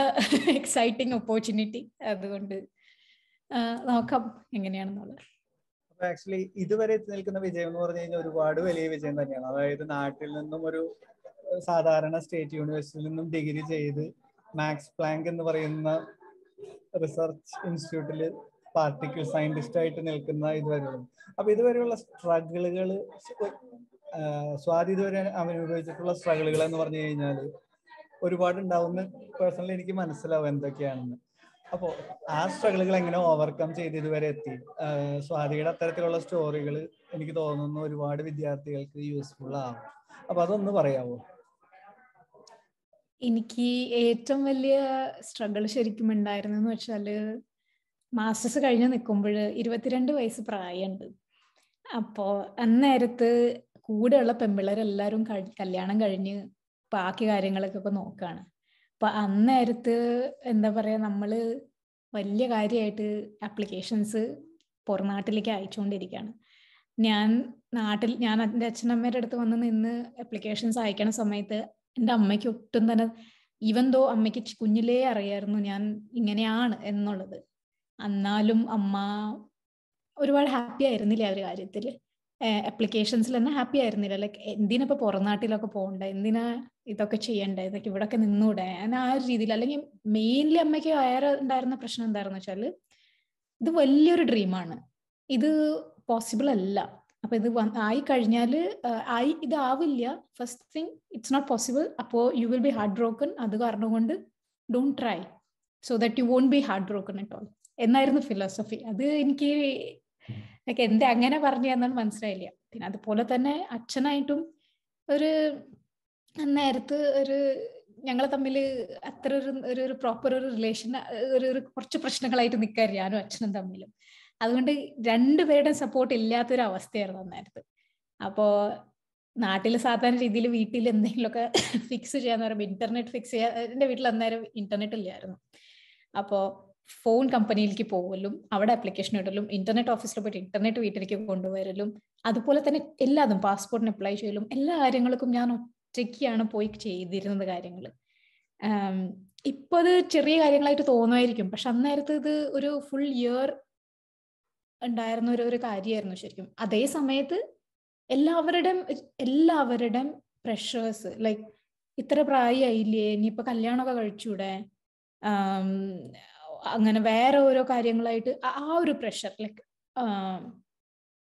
A: എക്സൈറ്റിംഗ് ഓപ്പർച്യൂണിറ്റി അതുകൊണ്ട് നോക്കാം എങ്ങനെയാണെന്നുള്ളത്.
C: അപ്പൊ ആക്ച്വലി ഇതുവരെ എത്തി നിൽക്കുന്ന വിജയം എന്ന് പറഞ്ഞു കഴിഞ്ഞാൽ ഒരുപാട് വലിയ വിജയം തന്നെയാണ്. അതായത് നാട്ടിൽ നിന്നും ഒരു സാധാരണ സ്റ്റേറ്റ് യൂണിവേഴ്സിറ്റിയിൽ നിന്നും ഡിഗ്രി ചെയ്ത് മാക്സ് പ്ലാങ്ക് എന്ന് പറയുന്ന റിസർച്ച് ഇൻസ്റ്റിറ്റ്യൂട്ടിൽ പാർട്ടിക്കിൾ സയന്റിസ്റ്റ് ആയിട്ട് നിൽക്കുന്ന ഇതുവരെയുള്ള. അപ്പൊ ഇതുവരെയുള്ള സ്ട്രഗിളുകൾ സ്വാതി ഇതുവരെ അനുഭവിച്ചിട്ടുള്ള സ്ട്രഗിളുകൾ എന്ന് പറഞ്ഞു കഴിഞ്ഞാൽ ഒരുപാട് ഉണ്ടാവുന്ന പേഴ്സണലി എനിക്ക് മനസ്സിലാവും എന്തൊക്കെയാണെന്ന്. അപ്പോൾ ആ സ്ട്രഗിളുകൾ എങ്ങനെ ഓവർകം ചെയ്ത് ഇതുവരെ എത്തി? സ്വാതിയുടെ അത്തരത്തിലുള്ള സ്റ്റോറികൾ എനിക്ക് തോന്നുന്നു ഒരുപാട് വിദ്യാർത്ഥികൾക്ക് യൂസ്ഫുൾ ആവും. അപ്പൊ അതൊന്ന് പറയാവോ?
A: എനിക്ക് ഏറ്റവും വലിയ സ്ട്രഗിൾ ശരിക്കും ഉണ്ടായിരുന്നെന്ന് വെച്ചാൽ മാസ്റ്റേഴ്സ് കഴിഞ്ഞ് നിൽക്കുമ്പോൾ ഇരുപത്തിരണ്ട് വയസ്സ് പ്രായമുണ്ട് അപ്പോൾ അന്നേരത്ത് കൂടെയുള്ള പെമ്പിള്ളേരെല്ലാവരും കല്യാണം കഴിഞ്ഞ് ബാക്കി കാര്യങ്ങളൊക്കെ ഇപ്പൊ നോക്കാണ്. അപ്പൊ അന്നേരത്ത് എന്താ പറയാ നമ്മൾ വലിയ കാര്യമായിട്ട് ആപ്ലിക്കേഷൻസ് പുറനാട്ടിലേക്ക് അയച്ചുകൊണ്ടിരിക്കുകയാണ് ഞാൻ നാട്ടിൽ ഞാൻ എന്റെ അച്ഛനമ്മയുടെ അടുത്ത് വന്ന് നിന്ന് ആപ്ലിക്കേഷൻസ് അയക്കണ സമയത്ത് എന്റെ അമ്മയ്ക്ക് ഒട്ടും തന്നെ ഈവൻ ദോ അമ്മയ്ക്ക് കുഞ്ഞിലേ അറിയായിരുന്നു ഞാൻ ഇങ്ങനെയാണ് എന്നുള്ളത്. എന്നാലും അമ്മ ഒരുപാട് ഹാപ്പി ആയിരുന്നില്ല ആ ഒരു കാര്യത്തിൽ അപ്ലിക്കേഷൻസിൽ തന്നെ ഹാപ്പി ആയിരുന്നില്ല. ലൈക്ക് എന്തിനിപ്പോ പുറംനാട്ടിലൊക്കെ പോകണ്ടേ? എന്തിനാ ഇതൊക്കെ ചെയ്യണ്ടേ? ഇതൊക്കെ ഇവിടൊക്കെ നിന്നൂടെ? ഞാൻ ആ ഒരു രീതിയിൽ അല്ലെങ്കിൽ മെയിൻലി അമ്മയ്ക്ക് വേറെ ഉണ്ടായിരുന്ന പ്രശ്നം എന്തായിരുന്നു വെച്ചാൽ ഇത് വലിയൊരു ഡ്രീമാണ് ഇത് പോസിബിൾ അല്ല. അപ്പൊ ഇത് ആയി കഴിഞ്ഞാൽ ആയി ഇത് ആവില്ല first thing it's not possible അപ്പോ you will be hard broken അത് കാരണം കൊണ്ട് don't try so that you won't be hard broken at all എന്നായിരുന്നു ഫിലോസഫി അത് എനിക്ക് എന്താ അങ്ങനെ പറഞ്ഞു മനസ്സിലായില്ല. പിന്നെ അതുപോലെ തന്നെ അച്ഛനായിട്ടും ഒരു നേരത്ത് ഒരു ഞങ്ങൾ തമ്മിൽ അത്ര ഒരു ഒരു പ്രോപ്പർ ഒരു റിലേഷൻ ഒരു ഒരു കുറച്ച് പ്രശ്നങ്ങളായിട്ട് നിൽക്കാൻ ഞാനും അച്ഛനും തമ്മിലും. അതുകൊണ്ട് രണ്ടുപേരുടെയും സപ്പോർട്ട് ഇല്ലാത്തൊരു അവസ്ഥയായിരുന്നു അന്നേരത്ത്. അപ്പോ നാട്ടിൽ സാധാരണ രീതിയിൽ വീട്ടിൽ എന്തെങ്കിലുമൊക്കെ ഫിക്സ് ചെയ്യാന്ന് പറയുമ്പോൾ ഇന്റർനെറ്റ് ഫിക്സ് ചെയ്യാൻ എന്റെ വീട്ടിൽ അന്നേരം ഇന്റർനെറ്റ് ഇല്ലായിരുന്നു. അപ്പോ ഫോൺ കമ്പനിയിലേക്ക് പോകലും അവിടെ അപ്ലിക്കേഷൻ ഇടലും ഇന്റർനെറ്റ് ഓഫീസിൽ പോയിട്ട് ഇന്റർനെറ്റ് വീട്ടിലേക്ക് കൊണ്ടുവരലും അതുപോലെ തന്നെ എല്ലാതും പാസ്പോർട്ടിന് അപ്ലൈ ചെയ്യലും എല്ലാ കാര്യങ്ങൾക്കും ഞാൻ ഒറ്റയ്ക്കാണ് പോയി ചെയ്തിരുന്നത് കാര്യങ്ങൾ ഇപ്പൊ അത് ചെറിയ കാര്യങ്ങളായിട്ട് തോന്നുമായിരിക്കും പക്ഷെ അന്നേരത്ത് ഇത് ഒരു ഫുൾ ഇയർ ഉണ്ടായിരുന്ന ഒരു ഒരു കാര്യമായിരുന്നു ശരിക്കും. അതേ സമയത്ത് എല്ലാവരുടെയും എല്ലാവരുടെയും പ്രഷേഴ്സ് ലൈക്ക് ഇത്ര പ്രായമായില്ലേ ഇനിയിപ്പോ കല്യാണമൊക്കെ കഴിച്ചൂടെ? അങ്ങനെ വേറെ ഓരോ കാര്യങ്ങളായിട്ട് ആ ഒരു പ്രഷർ ലൈക്ക്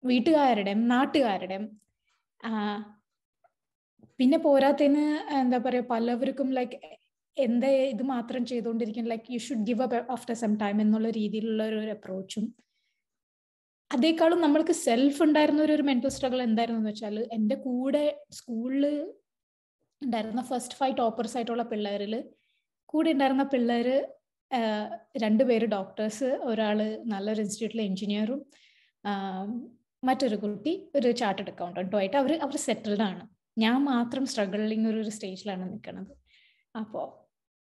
A: വീട്ടുകാരുടെയും നാട്ടുകാരുടെയും പിന്നെ പോരാത്തതിന് എന്താ പറയാ പലവർക്കും ലൈക്ക് എന്താ ഇത് മാത്രം ചെയ്തുകൊണ്ടിരിക്കും like you should give up after some time എന്നുള്ള രീതിയിലുള്ള ഒരു അപ്രോച്ചും അതേക്കാളും നമ്മൾക്ക് സെൽഫ് ഉണ്ടായിരുന്ന ഒരു മെന്റൽ സ്ട്രഗിൾ എന്തായിരുന്നു എന്ന് വെച്ചാൽ എന്റെ കൂടെ സ്കൂളിൽ ഉണ്ടായിരുന്ന ഫസ്റ്റ് ഫൈവ് ടോപ്പേഴ്സ് ആയിട്ടുള്ള പിള്ളേരിൽ കൂടെ ഉണ്ടായിരുന്ന പിള്ളേര് രണ്ടുപേര് ഡോക്ടേഴ്സ് ഒരാൾ നല്ലൊരു ഇൻസ്റ്റിറ്റ്യൂട്ടിലെ എഞ്ചിനീയറും മറ്റൊരു കുട്ടി ഒരു ചാർട്ടഡ് അക്കൗണ്ടന്റും ആയിട്ട് അവർ അവർ സെറ്റിൽഡ് ആണ്. ഞാൻ മാത്രം സ്ട്രഗിളിങ് ഒരു സ്റ്റേജിലാണ് നിൽക്കുന്നത് അപ്പോൾ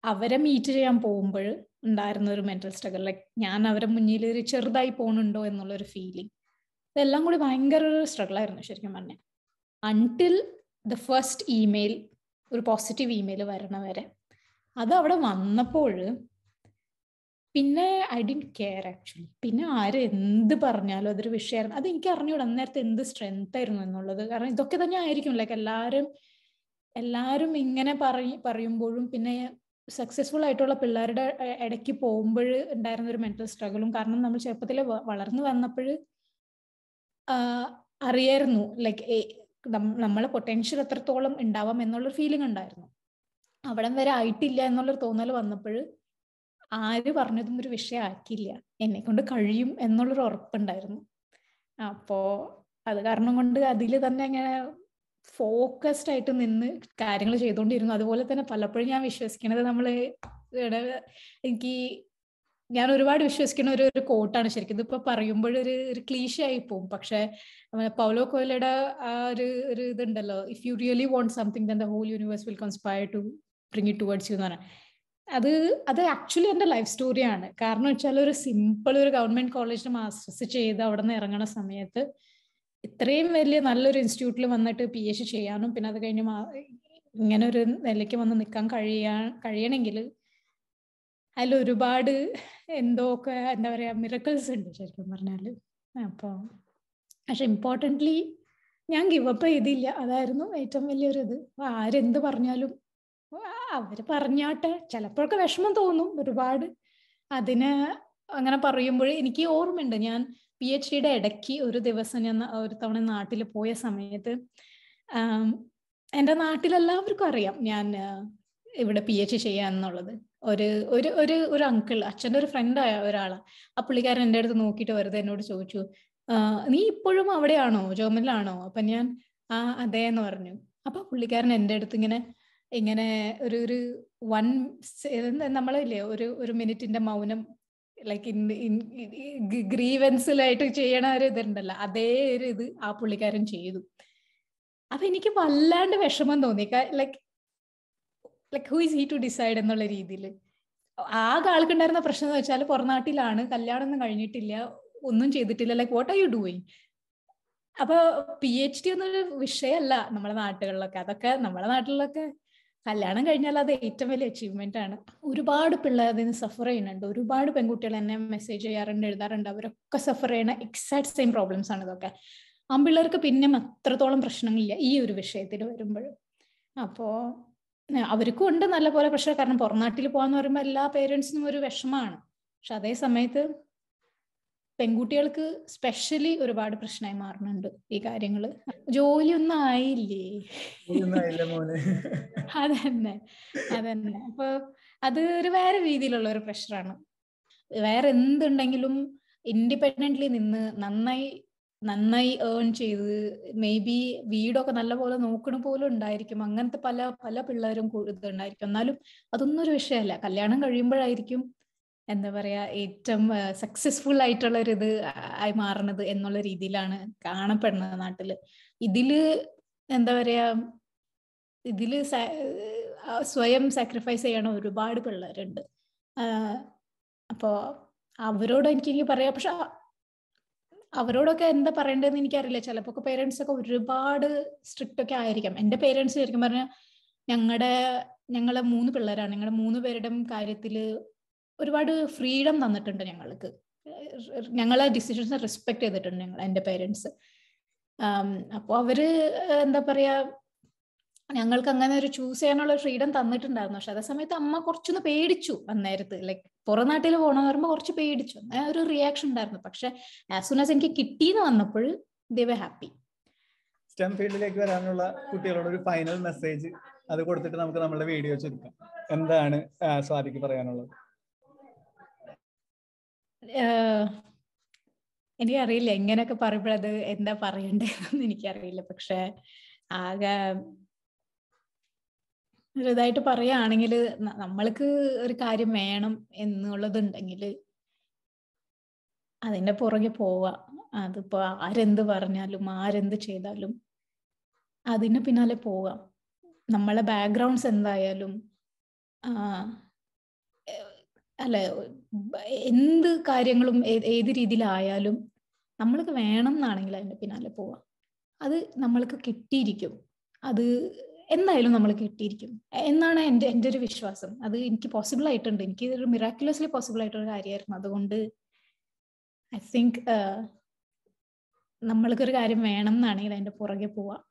A: അവരെ മീറ്റ് ചെയ്യാൻ പോകുമ്പോൾ ഉണ്ടായിരുന്ന ഒരു മെന്റൽ സ്ട്രഗിൾ ലൈക് ഞാൻ അവരെ മുന്നിൽ ഒരു ചെറുതായി പോണുണ്ടോ എന്നുള്ള ഒരു ഫീലിംഗ് ഇതെല്ലാം കൂടി ഭയങ്കര ഒരു സ്ട്രഗിൾ ആയിരുന്നു ശരിക്കും പറഞ്ഞാൽ അൺടിൽ ദ ഫസ്റ്റ് ഇമെയിൽ ഒരു പോസിറ്റീവ് ഇമെയിൽ വരണ വരെ അത് അവിടെ വന്നപ്പോൾ പിന്നെ ഐ ഡിൻ കെയർ ആക്ച്വലി പിന്നെ ആര് എന്ത് പറഞ്ഞാലും അതൊരു വിഷയമായിരുന്നു അത് എനിക്ക് അറിഞ്ഞൂടെ അന്നേരത്തെ എന്ത് സ്ട്രെങ്ത് ആയിരുന്നു എന്നുള്ളത്. കാരണം ഇതൊക്കെ തന്നെ ആയിരിക്കും. ലൈക്ക് എല്ലാവരും എല്ലാവരും ഇങ്ങനെ പറയ പറയുമ്പോഴും പിന്നെ സക്സസ്ഫുൾ ആയിട്ടുള്ള പിള്ളേരുടെ ഇടയ്ക്ക് പോകുമ്പോൾ ഉണ്ടായിരുന്ന ഒരു മെന്റൽ സ്ട്രഗിളും കാരണം നമ്മൾ ചെറുപ്പത്തിൽ വളർന്നു വന്നപ്പോൾ അറിയായിരുന്നു ലൈക്ക് നമ്മളെ പൊട്ടൻഷ്യൽ എത്രത്തോളം ഉണ്ടാവാം എന്നുള്ളൊരു ഫീലിംഗ് ഉണ്ടായിരുന്നു. അവിടം വരെ ആയിട്ടില്ല എന്നുള്ളൊരു തോന്നൽ വന്നപ്പോൾ ആര് പറഞ്ഞതും ഒരു വിഷയമാക്കിയില്ല എന്നെ കൊണ്ട് കഴിയും എന്നുള്ളൊരു ഉറപ്പുണ്ടായിരുന്നു. അപ്പോ അത് കാരണം കൊണ്ട് അതിൽ തന്നെ അങ്ങനെ ഫോക്കസ്ഡ് ആയിട്ട് നിന്ന് കാര്യങ്ങൾ ചെയ്തുകൊണ്ടിരുന്നു. അതുപോലെ തന്നെ പലപ്പോഴും ഞാൻ വിശ്വസിക്കുന്നത് നമ്മൾ എനിക്ക് ഞാൻ ഒരുപാട് വിശ്വസിക്കുന്ന ഒരു ഒരു കോട്ടാണ് ശരിക്കും. ഇതിപ്പോ പറയുമ്പോൾ ഒരു ഒരു ക്ലീഷ ആയി പോകും പക്ഷെ പൗലോ കോയിലയുടെ ആ ഒരു ഒരു ഇതുണ്ടല്ലോ. If you really want something then the whole universe will conspire to bring it towards you എന്ന് പറഞ്ഞാൽ അത് അത് ആക്ച്വലി എന്റെ ലൈഫ് സ്റ്റോറിയാണ് കാരണം വെച്ചാൽ ഒരു സിമ്പിൾ ഒരു ഗവൺമെന്റ് കോളേജിൽ മാസ്റ്റേഴ്സ് ചെയ്ത് അവിടെ നിന്ന് ഇറങ്ങുന്ന സമയത്ത് ഇത്രയും വലിയ നല്ലൊരു ഇൻസ്റ്റിറ്റ്യൂട്ടിൽ വന്നിട്ട് പി എച്ച് ചെയ്യാനും പിന്നെ അത് കഴിഞ്ഞ് ഇങ്ങനെ ഒരു നിലയ്ക്ക് വന്ന് നിൽക്കാൻ കഴിയാ കഴിയണമെങ്കിൽ അതിൽ ഒരുപാട് എന്തോ ഒക്കെ എന്താ പറയാ മിറക്കിൾസ് ഉണ്ട് ശരിക്കും പറഞ്ഞാൽ. അപ്പോൾ പക്ഷെ ഇമ്പോർട്ടന്റ്ലി ഞാൻ ഗിവപ്പ് ചെയ്തില്ല. അതായിരുന്നു ഏറ്റവും വലിയൊരു ഇത്. ആരെന്ത് പറഞ്ഞാലും അവർ പറഞ്ഞാട്ടെ. ചിലപ്പോഴൊക്കെ വിഷമം തോന്നും ഒരുപാട്. അതിനെ അങ്ങനെ പറയുമ്പോൾ എനിക്ക് ഓർമ്മയുണ്ട്. ഞാൻ പി എച്ച് ഡിയുടെ ഇടയ്ക്ക് ഒരു ദിവസം ഞാൻ ഒരു തവണ നാട്ടിൽ പോയ സമയത്ത് എന്റെ നാട്ടിലെല്ലാവർക്കും അറിയാം ഞാൻ ഇവിടെ പി എച്ച് ചെയ്യാന്നുള്ളത് ഒരു ഒരു ഒരു ഒരു അങ്കിൾ അച്ഛന്റെ ഒരു ഫ്രണ്ടായ ഒരാളാണ് ആ പുള്ളിക്കാരൻ എന്റെ അടുത്ത് നോക്കിയിട്ട് വെറുതെ എന്നോട് ചോദിച്ചു നീ ഇപ്പോഴും അവിടെയാണോ? ജോമനിലാണോ? അപ്പം ഞാൻ ആ അതെ എന്ന് പറഞ്ഞു. അപ്പം പുള്ളിക്കാരൻ എന്റെ അടുത്ത് ഇങ്ങനെ ഇങ്ങനെ ഒരു ഒരു വൺ നമ്മളില്ലേ ഒരു ഒരു മിനിറ്റിന്റെ മൗനം ലൈക്ക് ഗ്രീവൻസിലായിട്ട് ചെയ്യണ ഒരു ഇതുണ്ടല്ലോ. അതേ ഒരു ഇത് ആ പുള്ളിക്കാരൻ ചെയ്തു. അപ്പൊ എനിക്ക് വല്ലാണ്ട് വിഷമം തോന്നി. Like like who is he to decide എന്നുള്ള രീതിയിൽ. ആകെ ആൾക്കുണ്ടായിരുന്ന പ്രശ്നം എന്ന് വെച്ചാൽ പുറനാട്ടിലാണ്. കല്യാണം ഒന്നും കഴിഞ്ഞിട്ടില്ല. ഒന്നും ചെയ്തിട്ടില്ല. Like what are you doing അപ്പൊ പി എച്ച് ഡി എന്നൊരു വിഷയമല്ല നമ്മുടെ നാട്ടുകളിലൊക്കെ. അതൊക്കെ നമ്മുടെ നാട്ടിലൊക്കെ കല്യാണം കഴിഞ്ഞാൽ അത് ഏറ്റവും വലിയ അച്ചീവ്മെന്റ് ആണ്. ഒരുപാട് പിള്ളേർ അതിന് സഫർ ചെയ്യുന്നുണ്ട്. ഒരുപാട് പെൺകുട്ടികൾ എന്നെ മെസ്സേജ് ചെയ്യാറുണ്ട് എഴുതാറുണ്ട്. അവരൊക്കെ സഫർ ചെയ്യുന്ന എക്സാക്ട് സെയിം പ്രോബ്ലംസ് ആണ് ഇതൊക്കെ. ആൺപിള്ളേർക്ക് പിന്നെ അത്രത്തോളം പ്രശ്നങ്ങളില്ല ഈ ഒരു വിഷയത്തിൽ വരുമ്പോൾ. അപ്പോ അവർക്കും ഉണ്ട് നല്ല പോലെ കാരണം പുറംനാട്ടിൽ പോകാന്ന് പറയുമ്പോൾ എല്ലാ പേരൻസിനും ഒരു വിഷമമാണ്. പക്ഷെ അതേ സമയത്ത് പെൺകുട്ടികൾക്ക് സ്പെഷ്യലി ഒരുപാട് പ്രശ്നമായി മാറുന്നുണ്ട് ഈ കാര്യങ്ങൾ. ജോലിയൊന്നും ആയില്ലേ അതന്നെ അതന്നെ. അപ്പൊ അത് ഒരു വേറെ രീതിയിലുള്ള ഒരു പ്രഷറാണ്. വേറെ എന്തുണ്ടെങ്കിലും ഇൻഡിപെൻഡന്റ്ലി നിന്ന് നന്നായി നന്നായി ഏൺ ചെയ്ത് മേ ബി വീടൊക്കെ നല്ലപോലെ നോക്കണ പോലും ഉണ്ടായിരിക്കും. അങ്ങനത്തെ പല പല പിള്ളേരും ഇതുണ്ടായിരിക്കും. എന്നാലും അതൊന്നും ഒരു വിഷയമല്ല. കല്യാണം കഴിയുമ്പോഴായിരിക്കും എന്താ പറയാ ഏറ്റവും സക്സസ്ഫുൾ ആയിട്ടുള്ള ഒരു ഇത് ആയി മാറണത് എന്നുള്ള രീതിയിലാണ് കാണപ്പെടുന്നത് നാട്ടിൽ. ഇതിൽ എന്താ പറയാ ഇതിൽ സ്വയം സാക്രിഫൈസ് ചെയ്യണ ഒരുപാട് പിള്ളേരുണ്ട്. അപ്പോ അവരോട് എനിക്ക് പറയാം. പക്ഷെ അവരോടൊക്കെ എന്താ പറയേണ്ടതെന്ന് എനിക്കറിയില്ല. ചിലപ്പോൾ പേരൻസ് ഒക്കെ ഒരുപാട് സ്ട്രിക്റ്റ് ഒക്കെ ആയിരിക്കാം. എന്റെ പേരൻസ് ശരിക്കും പറഞ്ഞാൽ ഞങ്ങളുടെ ഞങ്ങളെ മൂന്ന് പിള്ളേരാണ്. ഞങ്ങളുടെ മൂന്ന് പേരുടെയും കാര്യത്തിൽ ഒരുപാട് ഫ്രീഡം തന്നിട്ടുണ്ട് ഞങ്ങൾക്ക്. ഞങ്ങളെ ഡിസിഷൻസ് റെസ്പെക്ട് ചെയ്തിട്ടുണ്ട് ഞങ്ങൾ എന്റെ പേരൻസ് അപ്പോൾ അവർ എന്താ പറയാ ഞങ്ങൾക്ക് അങ്ങനെ ഒരു ചൂസ് ചെയ്യാനുള്ള ഫ്രീഡം തന്നിട്ടുണ്ടായിരുന്നു. പക്ഷെ അതേ സമയത്ത് അമ്മ കുറച്ചൊന്ന് പേടിച്ചു അന്നേരത്ത്. ലൈക്ക് പുറം നാട്ടിൽ പോകണമെന്ന് പറയുമ്പോൾ കുറച്ച് പേടിച്ചു. അങ്ങനെ ഒരു റിയാക്ഷൻ ഉണ്ടായിരുന്നു. പക്ഷെ ആസ് സൂൺ ആസ് എനിക്ക് കിട്ടിയെന്ന് വന്നപ്പോൾ ദേ ഹാപ്പി
C: സ്റ്റെം ഫീൽഡിലേക്ക് വരാനുള്ള കുട്ടികളോട് ഒരു ഫൈനൽ മെസ്സേജ് അത് കൊടുത്തിട്ട് നമുക്ക് നമ്മുടെ വീഡിയോ ചുരുക്കാം എന്താണ് സ്വാതിക്ക് പറയാനുള്ളത്?
A: എനിക്കറിയില്ല എങ്ങനെയൊക്കെ പറയുമ്പോഴത് എന്താ പറയണ്ടെന്ന് എനിക്കറിയില്ല. പക്ഷെ ആകെ ഇതായിട്ട് പറയുകയാണെങ്കിൽ നമ്മൾക്ക് ഒരു കാര്യം വേണം എന്നുള്ളതുണ്ടെങ്കിൽ അതിന്റെ പുറകെ പോവുക അതിപ്പോ ആരെന്ത് പറഞ്ഞാലും ആരെന്ത് ചെയ്താലും അതിന് പിന്നാലെ പോവാം. നമ്മളെ ബാക്ക്ഗ്രൗണ്ട്സ് എന്തായാലും അല്ല എന്ത് കാര്യങ്ങളും ഏത് രീതിയിലായാലും നമ്മൾക്ക് വേണം എന്നാണെങ്കിൽ അതിന്റെ പിന്നാലെ പോവാം. അത് നമ്മൾക്ക് കിട്ടിയിരിക്കും. അത് എന്തായാലും നമ്മൾ കിട്ടിയിരിക്കും. എന്നാണ് എന്റെ എന്റെ ഒരു വിശ്വാസം. അത് എനിക്ക് പോസിബിൾ ആയിട്ടുണ്ട്. എനിക്ക് ഒരു മിറാക്കുലസ്ലി പോസിബിൾ ആയിട്ടൊരു കാര്യമായിരുന്നു. അതുകൊണ്ട് ഐ തിങ്ക് നമ്മൾക്കൊരു കാര്യം വേണം എന്നാണെങ്കിൽ അതിന്റെ പുറകെ പോവാം.